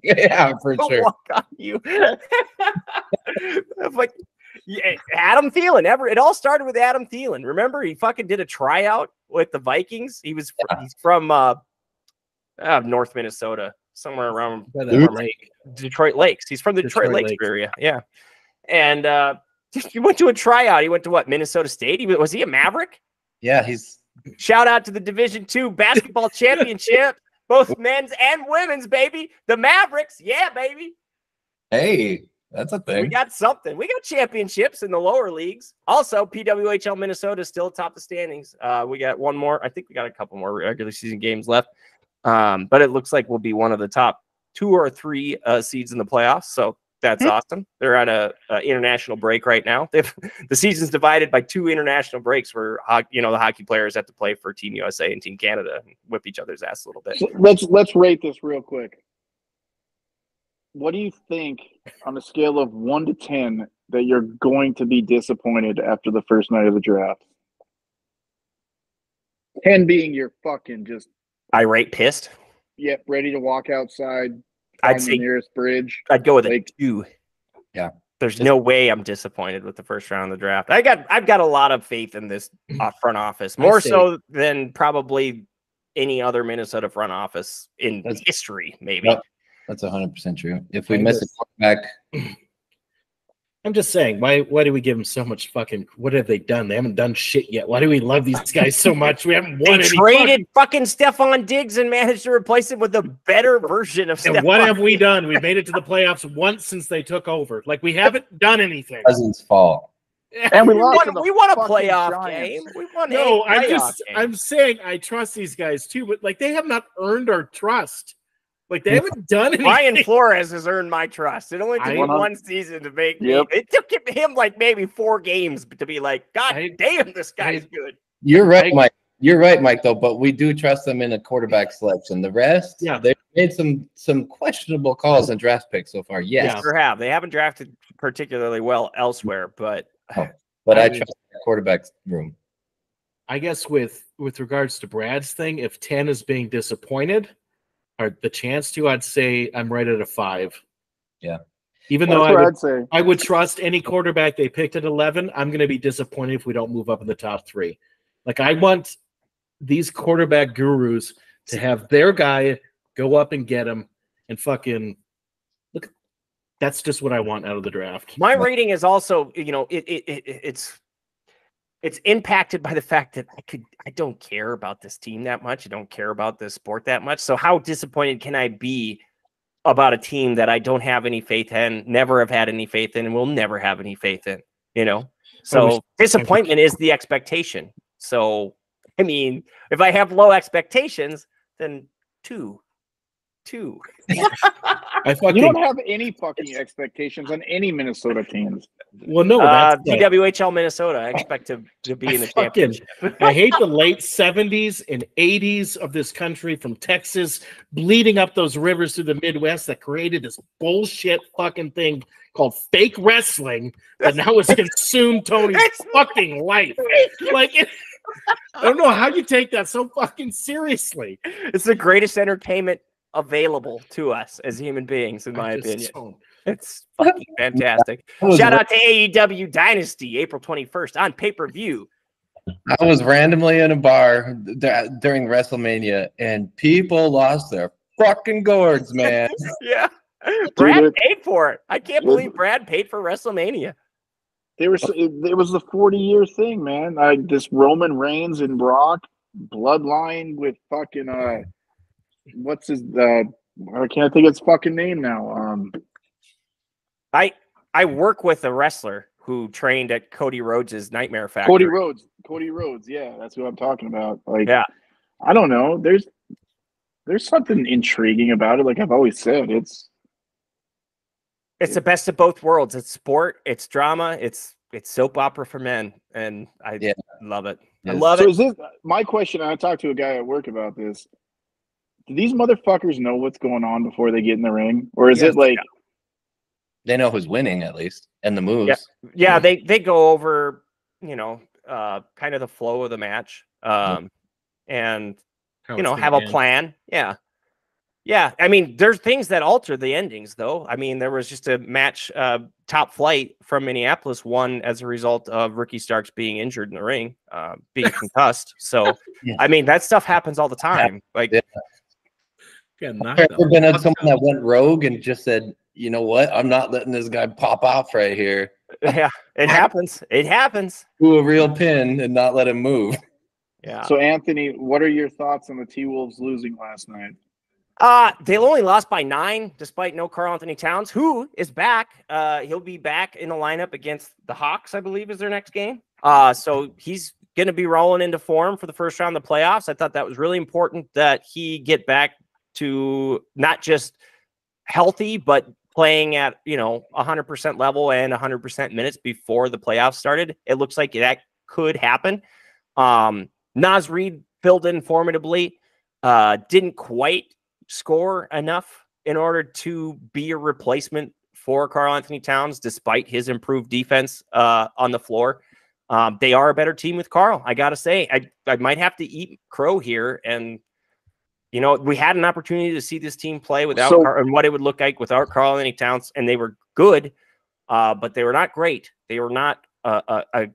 yeah, for sure. Walk on you. I'm (laughs) like yeah, Adam Thielen. Ever it all started with Adam Thielen. Remember, he fucking did a tryout with the Vikings. He was Yeah. he's from uh, uh, North Minnesota, somewhere around By that Dude. lake. Detroit Lakes. He's from the Detroit, Detroit Lakes, Lakes. area. Yeah. And uh (laughs) he went to a tryout. He went to what? Minnesota State. He was, was he a Maverick? Yeah, he's Shout out to the Division Two basketball (laughs) championship, both men's and women's, baby. The Mavericks. Yeah, baby. hey, that's a thing. We got something. We got championships in the lower leagues. Also, PWHL Minnesota is still atop the standings. Uh, we got one more. I think we got a couple more regular season games left. Um, but it looks like we'll be one of the top two or three uh, seeds in the playoffs. So that's awesome. They're on a, a international break right now. (laughs) They've, the season's divided by two international breaks where you know the hockey players have to play for Team USA and Team Canada and whip each other's ass a little bit. So let's let's rate this real quick. What do you think on a scale of one to ten that you're going to be disappointed after the first night of the draft? Ten being you're fucking just Irate, pissed. yep, ready to walk outside, I'd find say the nearest bridge. I'd go with a two. Yeah. There's no way I'm disappointed with the first round of the draft. I got I've got a lot of faith in this (clears throat) uh, front office, more so than probably any other Minnesota front office in That's- history, maybe. Yep. That's hundred percent true. If we I miss a just- quarterback, I'm just saying, why why do we give them so much fucking what have they done? They haven't done shit yet. Why do we love these (laughs) guys so much? We haven't They won any traded fucking Stefon Diggs and managed to replace him with a better version of fucking- Stefon. And what have we done? We've made it to the playoffs once since they took over. Like we haven't done anything. Cousins' fault. (laughs) And we we lost. won, to the we won a playoff Giants. game. We won No, a I'm just game. I'm saying I trust these guys too, but like they have not earned our trust. Like they haven't done (laughs) anything. Brian Flores has earned my trust. It only took him one season to make me. It took him, him like maybe four games to be like, God I- damn, this guy's I- good. You're right, Mike. You're right, Mike. Though, but we do trust them in a quarterback selection. The rest, Yeah. they've made some some questionable calls and draft picks so far. Yes, Yeah. Sure have. They haven't drafted particularly well elsewhere, but (sighs) oh, but I, I- trust the quarterback room. I guess with with regards to Brad's thing, if 10 is being disappointed or the chance to, I'd say I'm right at a five. Yeah. Even That's though I'd I'd say. I would trust any quarterback they picked at 11. I'm going to be disappointed if we don't move up in the top three. Like, I want these quarterback gurus to have their guy go up and get him and fucking look. That's just what I want out of the draft. my rating is also, you know, it, it, it it's it's impacted by the fact that I could I don't care about this team that much. I don't care about this sport that much. So how disappointed can I be about a team that I don't have any faith in, never have had any faith in, and will never have any faith in? You know, so disappointment is the expectation. So I mean, if I have low expectations, then two, two. I fucking You don't have any fucking expectations on any Minnesota teams. well, no, uh, that's the- PWHL Minnesota. I expect to, to be in the Fucking- championship. I hate the late 70s and 80s of this country from Texas bleeding up those rivers through the Midwest that created this bullshit fucking thing called fake wrestling that now has consumed Tony's fucking life. Like, it, I don't know how you take that so fucking seriously. It's the greatest entertainment available to us as human beings, in I my opinion. don't- It's fucking (laughs) fantastic. Shout out to AEW Dynasty, April 21st on pay per view. I was randomly in a bar d- during WrestleMania, and people lost their fucking gourds, man. (laughs) Yeah. Brad it- paid for it. I can't believe Brad paid for WrestleMania. They were. It, it was the forty year thing, man. I, this Roman Reigns and Brock bloodline with fucking uh, what's his uh, I can't think of his fucking name now. Um, I I work with a wrestler who trained at Cody Rhodes' Nightmare Factory. Cody Rhodes. Cody Rhodes. Yeah, that's what I'm talking about. Like, Yeah. I don't know. There's there's something intriguing about it. Like I've always said, it's It's the best of both worlds. It's sport, it's drama, it's it's soap opera for men, and I Yeah. love it. I Yes. love so it. is this my question? I talked to a guy at work about this. Do these motherfuckers know what's going on before they get in the ring, or is Yes, it like They know who's winning at least, and the moves. Yeah, they they go over, you know, uh, kind of the flow of the match, um, and how you know gonna have a plan. Yeah, yeah. I mean, there's things that alter the endings, though. I mean, there was just a match, uh, top flight from Minneapolis won as a result of Ricky Starks being injured in the ring, uh, being (laughs) concussed. So, Yeah. I mean, that stuff happens all the time. Like, Yeah. Got knocked Have ever been at someone that went rogue and just said, "You know what? I'm not letting this guy pop off right here. yeah, it happens. It happens. Do a real pin and not let him move." Yeah. so? Anthony, what are your thoughts on the T Wolves losing last night? Uh, they only lost by nine, despite no Karl-Anthony Towns, who is back. Uh, he'll be back in the lineup against the Hawks, I believe, is their next game. Uh, so he's going to be rolling into form for the first round of the playoffs. I thought that was really important that he get back to not just healthy, but playing at you know 100% level and 100% minutes before the playoffs started. It looks like that could happen. Um, Naz Reid filled in formidably. Uh, didn't quite score enough in order to be a replacement for Karl-Anthony Towns, despite his improved defense uh, on the floor. Um, they are a better team with Karl. I gotta say, I I might have to eat crow here, and you know we had an opportunity to see this team play without So- Car- and what it would look like without Karl-Anthony Towns, and they were good, uh, but they were not great. They were not a mean,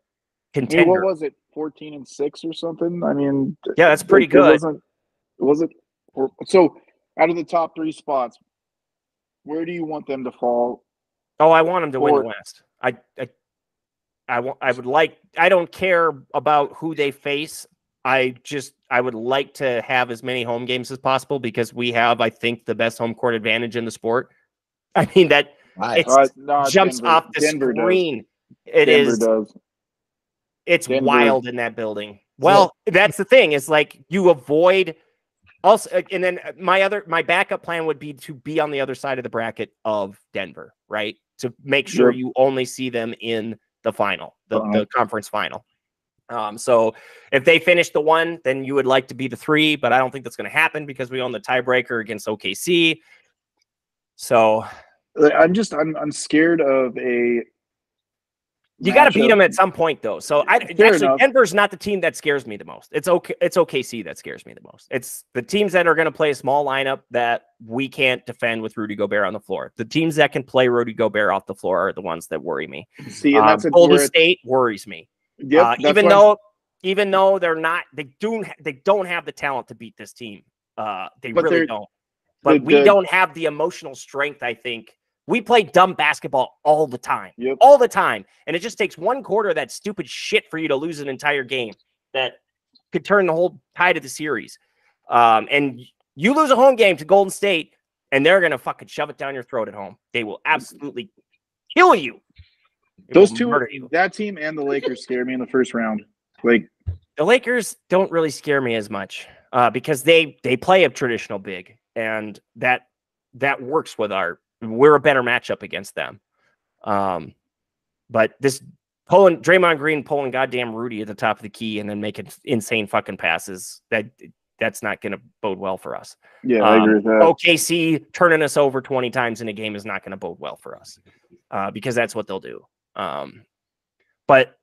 contender. what was it, fourteen and six or something? I mean, yeah, that's pretty it good. wasn't. Was it? or- So, out of the top three spots, where do you want them to fall? Oh, I want them to win the West. I, I, I want. I would like. I don't care about who they face. I just. I would like to have as many home games as possible because we have, I think, the best home court advantage in the sport. (laughs) I mean that Right. It's- Uh, no, jumps Denver- off the Denver does. screen. It is. Denver does. It's Denver- wild in that building. Well, that's the thing. Is like you avoid. Also, uh, and then my other my backup plan would be to be on the other side of the bracket of Denver, right? To make sure Yep. you only see them in the final, the, Uh-huh. the conference final. Um, so if they finish the one, then you would like to be the three, but I don't think that's going to happen because we own the tiebreaker against OKC. So I'm just. I'm. I'm scared of a. you got to beat them at some point, though. So I Fair actually enough. Denver's not the team that scares me the most. It's okay. It's OKC that scares me the most. It's the teams that are going to play a small lineup that we can't defend with Rudy Gobert on the floor. The teams that can play Rudy Gobert off the floor are the ones that worry me. See, and Um, that's a, Golden State worries me. Yep, uh, even I'm- though even though they're not they do they don't have the talent to beat this team. Uh they But really don't. but we don't have the emotional strength i think. We play dumb basketball all the time. Yep. all the time. And it just takes one quarter of that stupid shit for you to lose an entire game that could turn the whole tide of the series. Um and you lose a home game to golden state and they're gonna fucking shove it down your throat at home. They will absolutely kill you Those two, you. that team and the Lakers scare me in the first round. Like, the Lakers don't really scare me as much uh, because they they play a traditional big, and that that works with our. We're a better matchup against them. Um, but this pulling Draymond Green pulling goddamn Rudy at the top of the key and then making insane fucking passes that that's not going to bode well for us. yeah, I Um, agree with that. OKC turning us over 20 times in a game is not going to bode well for us uh, because that's what they'll do. Um, but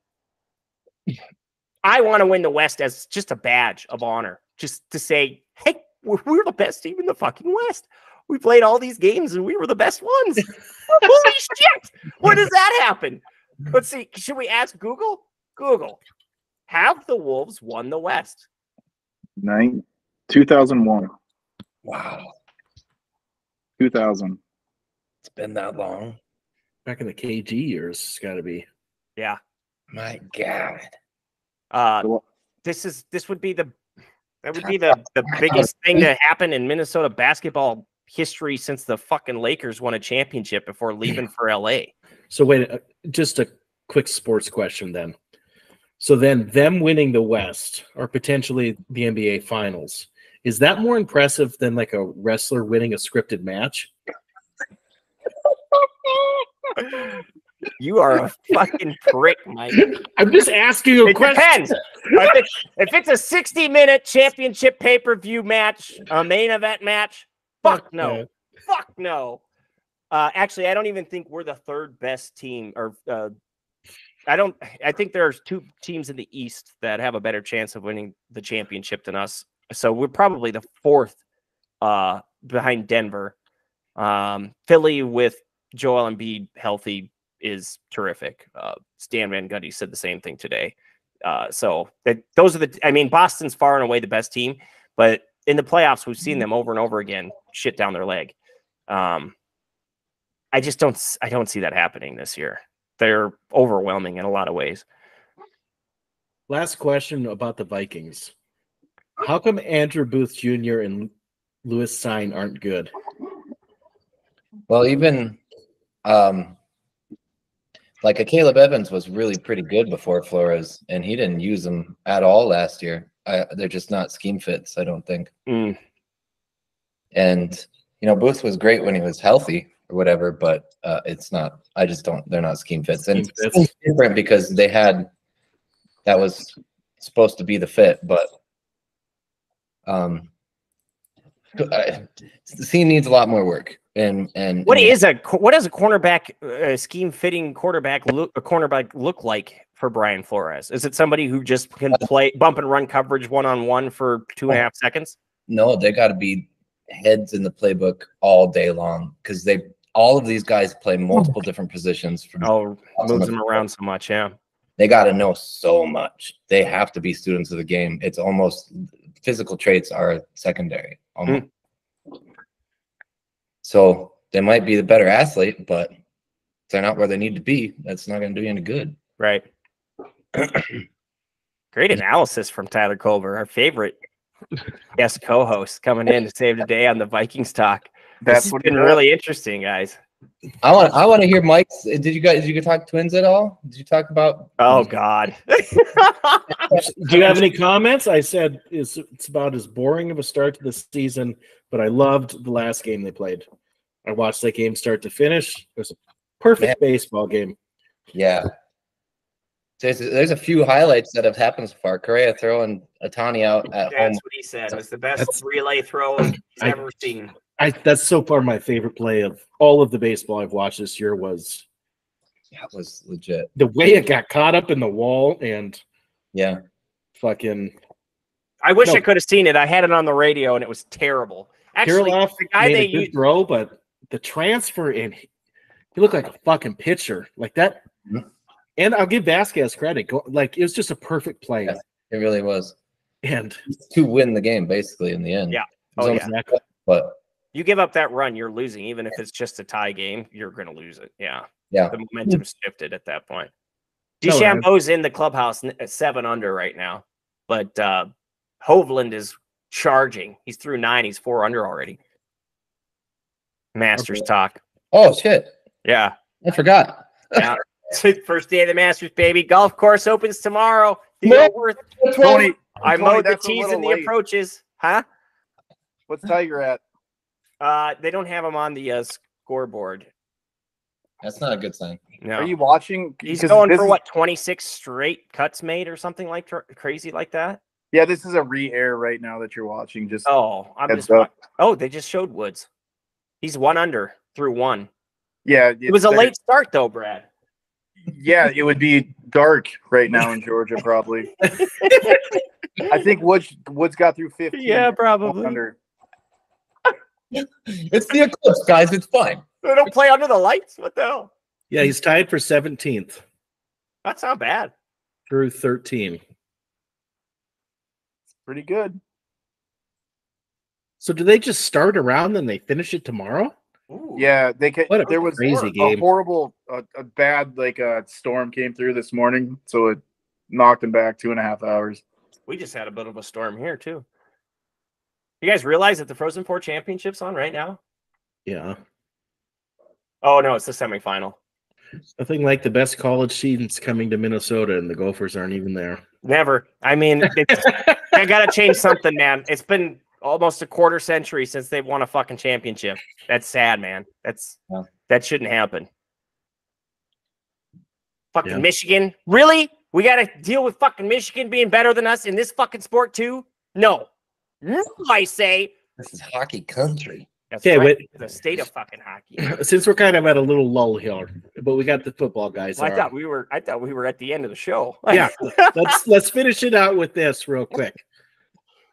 I want to win the West as just a badge of honor, just to say, hey, we're, we're the best team in the fucking West. We played all these games and we were the best ones. (laughs) Holy shit! When does that happen? Let's see. Should we ask Google? Google, have the Wolves won the West? Nine, 2001, Wow, 2000. it's been that long. Back in the KG years, it's got to be. Yeah. My God. Uh, this is this would be the that would be the the biggest thing to happen in Minnesota basketball history since the fucking Lakers won a championship before leaving for LA. So wait, uh, just a quick sports question then. So then, them winning the West or potentially the NBA Finals is that more impressive than like a wrestler winning a scripted match? You are a fucking prick, Mike. I'm just asking you a It question. depends. if, it's, if it's a 60 minute championship pay per view match, a main event match, fuck no. no. Fuck no. Uh, actually, I don't even think we're the third best team. Or uh, I don't. I think there's two teams in the East that have a better chance of winning the championship than us. So we're probably the fourth uh, behind Denver. Um, Philly with Joel Embiid healthy is terrific. Uh, Stan Van Gundy said the same thing today. Uh, so that, those are the. I mean, Boston's far and away the best team, but in the playoffs, we've seen them over and over again shit down their leg. Um, I just don't. I don't see that happening this year. They're overwhelming in a lot of ways. Last question about the Vikings. How come Andrew Booth Jr. and Lewis Cine aren't good? Well, even um, like Akayleb Evans was really pretty good before Flores, and he didn't use them at all last year. I, they're just not scheme fits, I don't think. Mm, And you know, Booth was great when he was healthy or whatever, but uh, it's not. I just don't. They're not scheme fits, and Scheme fits. it's different because they had that was supposed to be the fit, but um, I, the scene needs a lot more work. And and what and is a what does a cornerback uh, scheme fitting quarterback look a cornerback look like for Brian Flores? Is it somebody who just can uh, play bump and run coverage one on one for two and a uh, half seconds? no, they got to be heads in the playbook all day long because they all of these guys play oh multiple different positions. From Oh, moves them around so much. Yeah. they got to know so much. They have to be students of the game. It's almost physical traits are secondary. Almost. Hmm. So they might be the better athlete, but if they're not where they need to be. That's not going to do you any good. Right. (clears throat) Great analysis from Tyler Culver, our favorite guest co-host, coming in to save the day on the Vikings talk. That's This has what been really interesting, guys. I want. I want to hear Mike's. Did you guys? Did you talk twins at all? Did you talk about? Oh God. (laughs) Do you have any comments? I said it's, it's about as boring of a start to the season, but I loved the last game they played. I watched that game start to finish. It was a perfect baseball game. Yeah. There's there's a few highlights that have happened so far. Correa throwing Ohtani out at home. That's what he said. It was the best That's- relay throw he's I- ever seen. I that's so far my favorite play of all of the baseball I've watched this year was That was legit. the way it got caught up in the wall and Yeah. fucking I wish No. I could have seen it. I had it on the radio and it was terrible. Actually, Kirilloff the guy made they a good used, throw, but the transfer in he looked like a fucking pitcher like that. Mhm. And I'll give Vasquez credit. Go, like it was just a perfect play. Yes. It really was And to win the game basically in the end. Yeah. Oh, almost- exactly. But you give up that run, you're losing. Even if it's just a tie game, you're going to lose it. Yeah. yeah, The momentum shifted at that point. No, man. DeChambeau's in the clubhouse at seven under right now, but uh, Hovland is charging. He's through nine. He's four under already. Masters Okay. talk. Oh shit! Yeah. I forgot. (laughs) yeah, (laughs) First day of the Masters, baby. Golf course opens tomorrow. No. Theodore, Tony, I Tony, mowed the tees and the late. approaches. Huh? what's Tiger at? Uh, they don't have him on the uh, scoreboard. That's not a good sign. No. Are you watching? He's going for what 26 straight cuts made or something like tr- crazy like that. Yeah, this is a re-air right now that you're watching. Just Oh, I'm just. up. Oh, they just showed Woods. He's one under through one. yeah, It was a it's- late start though, Brad. Yeah, it would be dark right now in Georgia, probably. (laughs) I think Woods Woods got through 15. Yeah, probably. Under (laughs) It's the eclipse, guys. It's fine. They don't play under the lights. What the hell? Yeah, he's tied for 17th That's not bad. through 13. It's Pretty good. So do they just start around and they finish it tomorrow? Ooh. Yeah, they ca- What a there was crazy a game. horrible, a, a bad like uh, storm came through this morning, so it knocked them back two and a half hours. We just had a bit of a storm here too. You guys realize that the Frozen Four Championship's on right now? Yeah. Oh no, it's the semifinal. Nothing like the best college seasons coming to Minnesota and the Gophers aren't even there. Never. I mean, (laughs) I gotta change something, man. It's been almost a quarter century since they've won a fucking championship. That's sad, man. That's Yeah. that shouldn't happen. Fucking Yeah. Michigan, really? We gotta deal with fucking Michigan being better than us in this fucking sport too? No, no, I say. This is hockey country. That's Okay, right. wait. The state of fucking hockey. (clears throat) Since we're kind of at a little lull here, but we got the football guys. Well, I are- thought we were. I thought we were at the end of the show. yeah, (laughs) let's let's finish it out with this real quick.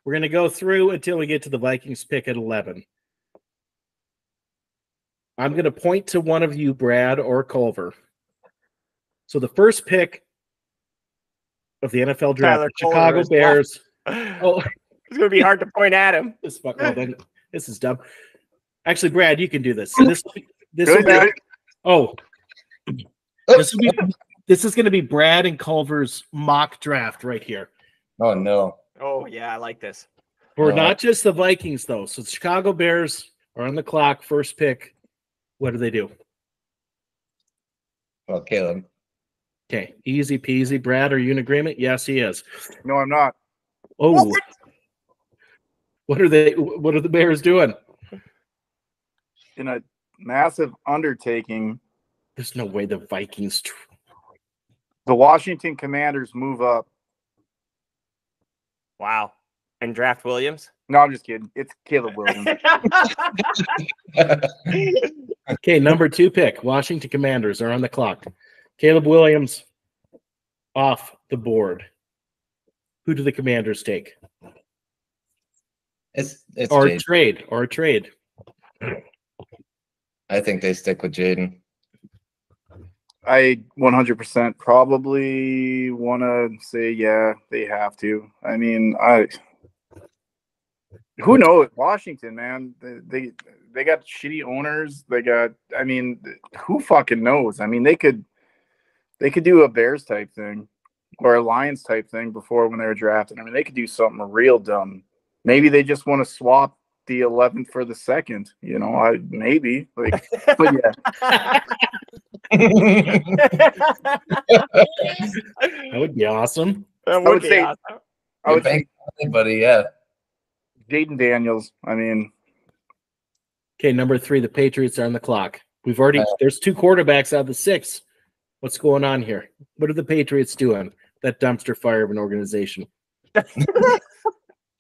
We're gonna go through until we get to the Vikings pick at eleven. I'm gonna point to one of you, Brad or Culver. So the first pick of the NFL draft, Tyler the Chicago Culver Bears. Oh, it's gonna be hard to point at him. this fuck, well, then, this is dumb. Actually, Brad, you can do this. So this this will be, oh this will be this is gonna be Brad and Culver's mock draft right here. Oh no. Oh yeah, I like this. For Uh, not just the Vikings, though. So the Chicago Bears are on the clock, first pick. What do they do? Well, Caleb. Okay, easy peasy. Brad, are you in agreement? Yes, he is. No, I'm not. Oh, what are they? What are the Bears doing? In a massive undertaking, There's no way the Vikings. Tr- the Washington Commanders move up. Wow. And draft Williams. No, I'm just kidding. It's Caleb Williams. (laughs) okay, number two pick. Washington Commanders are on the clock. Caleb Williams off the board. Who do the Commanders take? It's it's Or Jayden. trade? Or trade? I think they stick with Jayden. I 100% probably want to say, yeah, they have to. I mean, I. Who knows? Washington, man, they, they they got shitty owners. They got, I mean, who fucking knows? I mean, they could they could do a Bears type thing or a Lions type thing before when they were drafted. I mean, they could do something real dumb. Maybe they just want to swap the 11th for the second. You know, I maybe like, but yeah. (laughs) That would be awesome. That would be say- awesome. I would Thank think anybody, yeah. Jayden Daniels. I mean, Okay, number three, the Patriots are on the clock. We've already Uh, there's two quarterbacks out of the six. What's going on here? What are the Patriots doing? That dumpster fire of an organization. (laughs)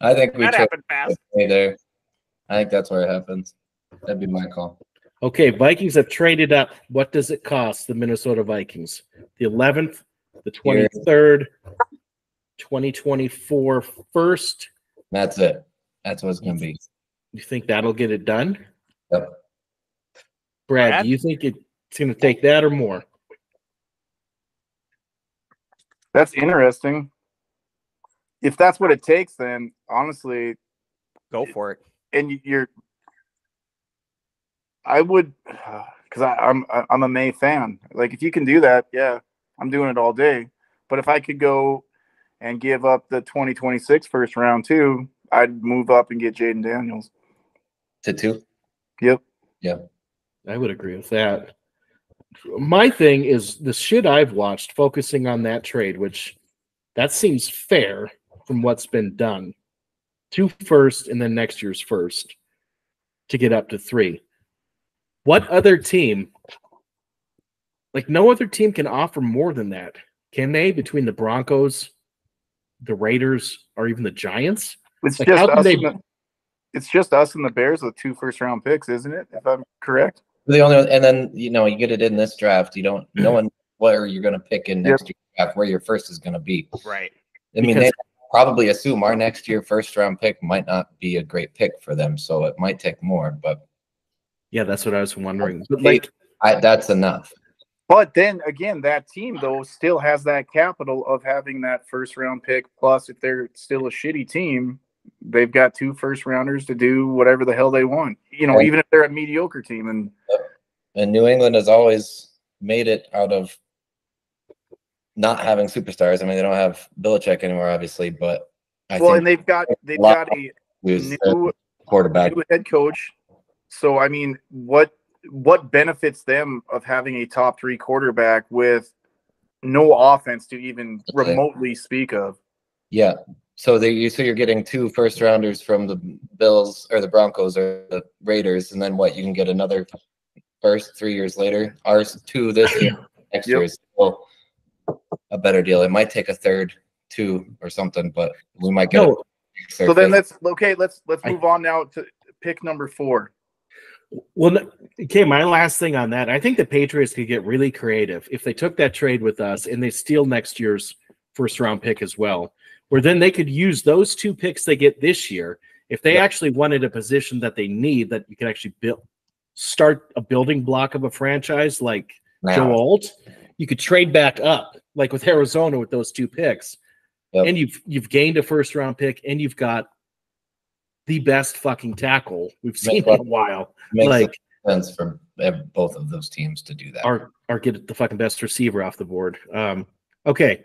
I think we That chose happened fast. Hey there. I think that's where it happens. That'd be my call. Okay, Vikings have traded up. What does it cost the Minnesota Vikings? The 11th, the 23rd, 2024 first. That's it. That's what it's gonna be. You think that'll get it done? Yep. Brad, Brad? do you think it's going to take that or more? that's interesting. If that's what it takes, then honestly, Go for it. and you- you're, I would, (sighs) because I'm I'm a Maye fan. Like if you can do that, yeah, I'm doing it all day. But if I could go and give up the 2026 first round too, I'd move up and get Jayden Daniels. To two. Yep. Yeah. I would agree with that. My thing is the shit I've watched focusing on that trade, which that seems fair from what's been done. Two first and then next year's first to get up to three. What other team, like no other team, can offer more than that? Can they between the Broncos, the Raiders, or even the Giants? It's Like, just us. they- and the, it's just us and the Bears with two first round picks, isn't it? If I'm correct. The only and then you know you get it in this draft. You don't no (clears throat) one where you're gonna pick in next year's draft where your first is gonna be. Right. I mean Because- probably assume our next year first round pick might not be a great pick for them, so it might take more. But Yeah, that's what I was wondering. But like, I, that's enough. But then again, that team though still has that capital of having that first round pick. Plus, if they're still a shitty team, they've got two first rounders to do whatever the hell they want. You know, Right. even if they're a mediocre team. And And New England has always made it out of not having superstars. I mean, they don't have Belichick anymore, obviously, but I well, and think they've got they've got a new quarterback. new head coach. So I mean, what what benefits them of having a top three quarterback with no offense to even remotely speak of? Yeah. So they you so you're getting two first rounders from the Bills or the Broncos or the Raiders, and then what? You can get another first three years later. Ours two this year, (laughs) next Yep. year is still a better deal. It might take a third, two or something, but we might get. no, a So then fifth. let's okay. Let's let's I- move on now to pick number four. Well, okay. My last thing on that, I think the Patriots could get really creative if they took that trade with us and they steal next year's first round pick as well. Where then they could use those two picks they get this year if they Yeah. actually wanted a position that they need that you can actually build, start a building block of a franchise like Now. Joe Alt. You could trade back up like with Arizona with those two picks, Yep. and you've you've gained a first round pick and you've got the best fucking tackle we've seen in a while. Makes like sense for both of those teams to do that. or or get the fucking best receiver off the board. Um, okay,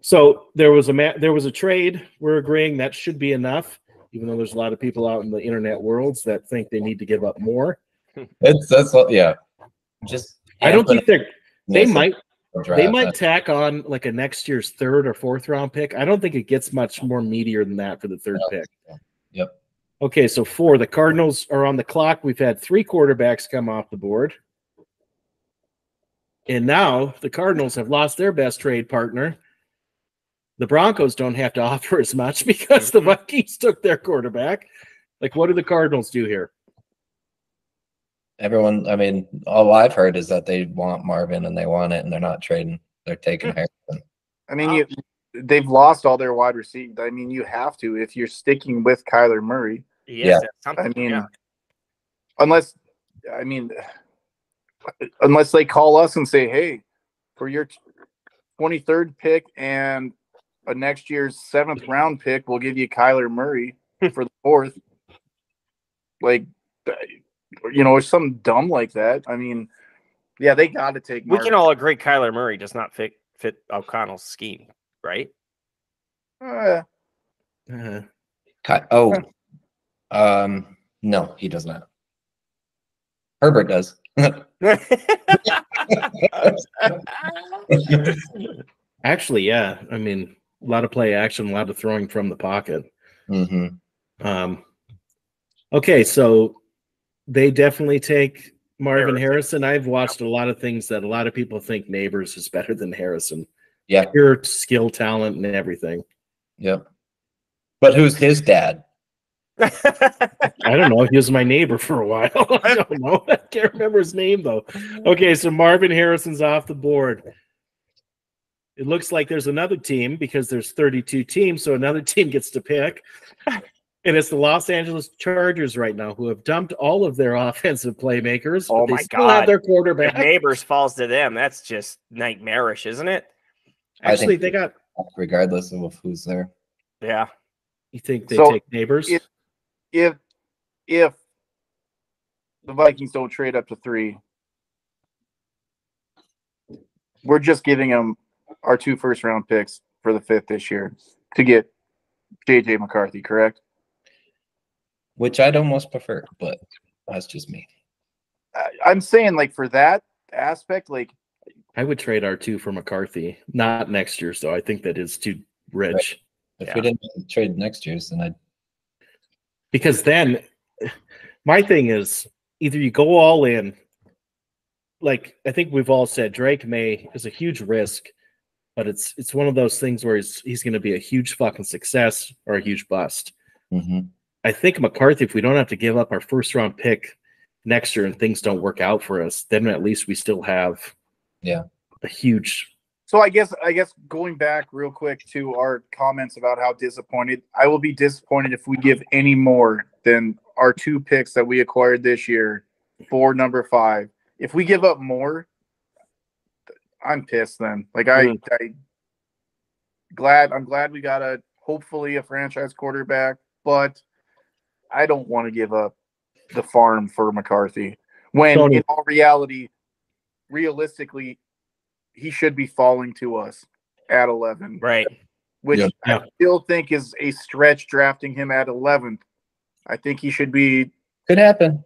so there was a ma- there was a trade. We're agreeing that should be enough, even though there's a lot of people out in the internet worlds that think they need to give up more. It's that's what, yeah. Just I don't think they're they might draft. they might tack on like a next year's third or fourth round pick. I don't think it gets much more meatier than that for the third No. pick. Yep. Okay, so four. The Cardinals are on the clock. We've had three quarterbacks come off the board. And now the Cardinals have lost their best trade partner. The Broncos don't have to (laughs) offer as much because the mm-hmm. Vikings took their quarterback. Like, what do the Cardinals do here? Everyone, I mean, all I've heard is that they want Marvin and they want it, and they're not trading. They're taking Harrison. I mean, you they've lost all their wide receivers. I mean, you have to if you're sticking with Kyler Murray. Yeah. I mean, yeah. unless I mean, unless they call us and say, "Hey, for your twenty third pick and a next year's seventh round pick, we'll give you Kyler Murray (laughs) for the fourth. Like, you know, or something dumb like that. I mean, yeah, they got to take. we can all agree Kyler Murray does not fit fit O'Connell's scheme, right? Uh, Uh, Ki- Oh, um, no, he does not. Herbert does. (laughs) actually, yeah. I mean, a lot of play action, a lot of throwing from the pocket. hmm Um, okay, so they definitely take Marvin Harrison. I've watched a lot of things that a lot of people think Nabers is better than Harrison. Yeah. Pure skill, talent, and everything. Yep. But who's his dad? I don't know. He was my neighbor for a while. (laughs) I don't know. I can't remember his name though. Okay, so Marvin Harrison's off the board. It looks like there's another team because there's 32 teams, so another (laughs) team gets to pick. And it's the Los Angeles Chargers right now who have dumped all of their (laughs) offensive playmakers. Oh they my still have God. their if quarterback. Nabers falls to them, that's just nightmarish, isn't it? I Actually, think- they got. Regardless of who's there. Yeah. You think they So, take Nabers? it- if if the Vikings don't trade up to three, we're just giving them our two first round picks for the fifth this year to get JJ McCarthy, correct? Which I'd almost prefer, but that's just me. I, I'm saying like for that aspect, like I would trade R two for McCarthy. Not next year. So I think that is too rich. If Yeah. we didn't trade next year's, then I'd because then my thing is either you go all in like i think we've all said Drake Maye is a huge risk but it's it's one of those things where he's he's going to be a huge fucking success or a huge bust Mhm. I think mccarthy if we don't have to give up our first round pick next year and things don't work out for us then at least we still have Yeah. a huge So I guess I guess going back real quick to our comments about how disappointed I will be disappointed if we give any more than our two picks that we acquired this year for number five. If we give up more, I'm pissed then. Like I, mm. I glad I'm glad we got a hopefully a franchise quarterback, but I don't want to give up the farm for McCarthy when Tony. in all reality, realistically, he should be falling to us at 11, Right. which Yeah. I still think is a stretch drafting him at 11th. I think he should be Could happen.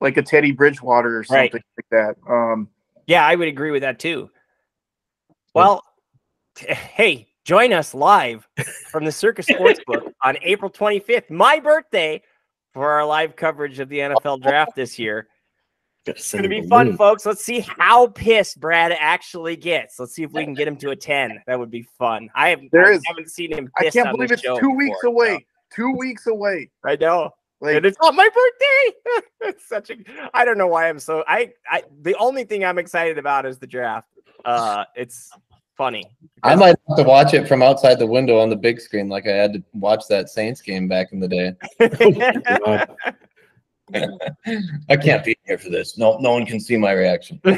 like a Teddy Bridgewater or Right. something like that. Um, Yeah, I would agree with that too. Well, t- (laughs) hey, join us live from the Circus Sportsbook (laughs) on April 25th, my birthday, for our live coverage of the NFL draft this year. (laughs) It's going to be fun, folks. Let's see how pissed Brad actually gets. Let's see if we can get him to a 10. That would be fun. I, have, There I is- haven't seen him I can't believe it's two weeks before, so- away. Two weeks away. I know. Like and it's on my birthday. (laughs) it's such a I don't know why I'm so I I the only thing I'm excited about is the draft. Uh it's funny. I might have to watch it from outside the window on the big screen, like I had to watch that Saints game back in the day. (laughs) I can't be here for this. No, no one can see my reaction. (laughs)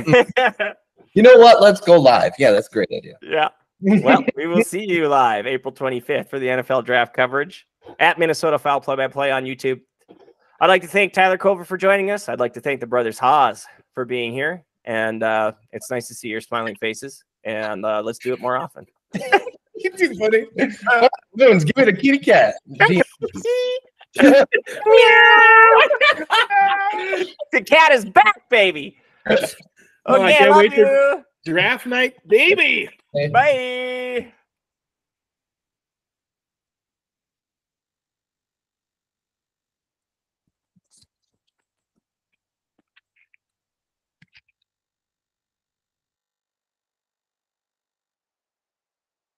You know what? Let's go live. Yeah, that's a great idea. yeah. Well, we will see you live April 25th for the NFL draft coverage at Minnesota Foul Play by Play on YouTube. I'd like to thank Tyler Culver for joining us. I'd like to thank the brothers Haas for being here. And uh, it's nice to see your smiling faces. And uh, let's do it more often. (laughs) You're too funny. Loons, give it a kitty cat. (laughs) Meow. (laughs) the cat is back, baby. Oh, I can't love wait to- Draft night, baby. Bye.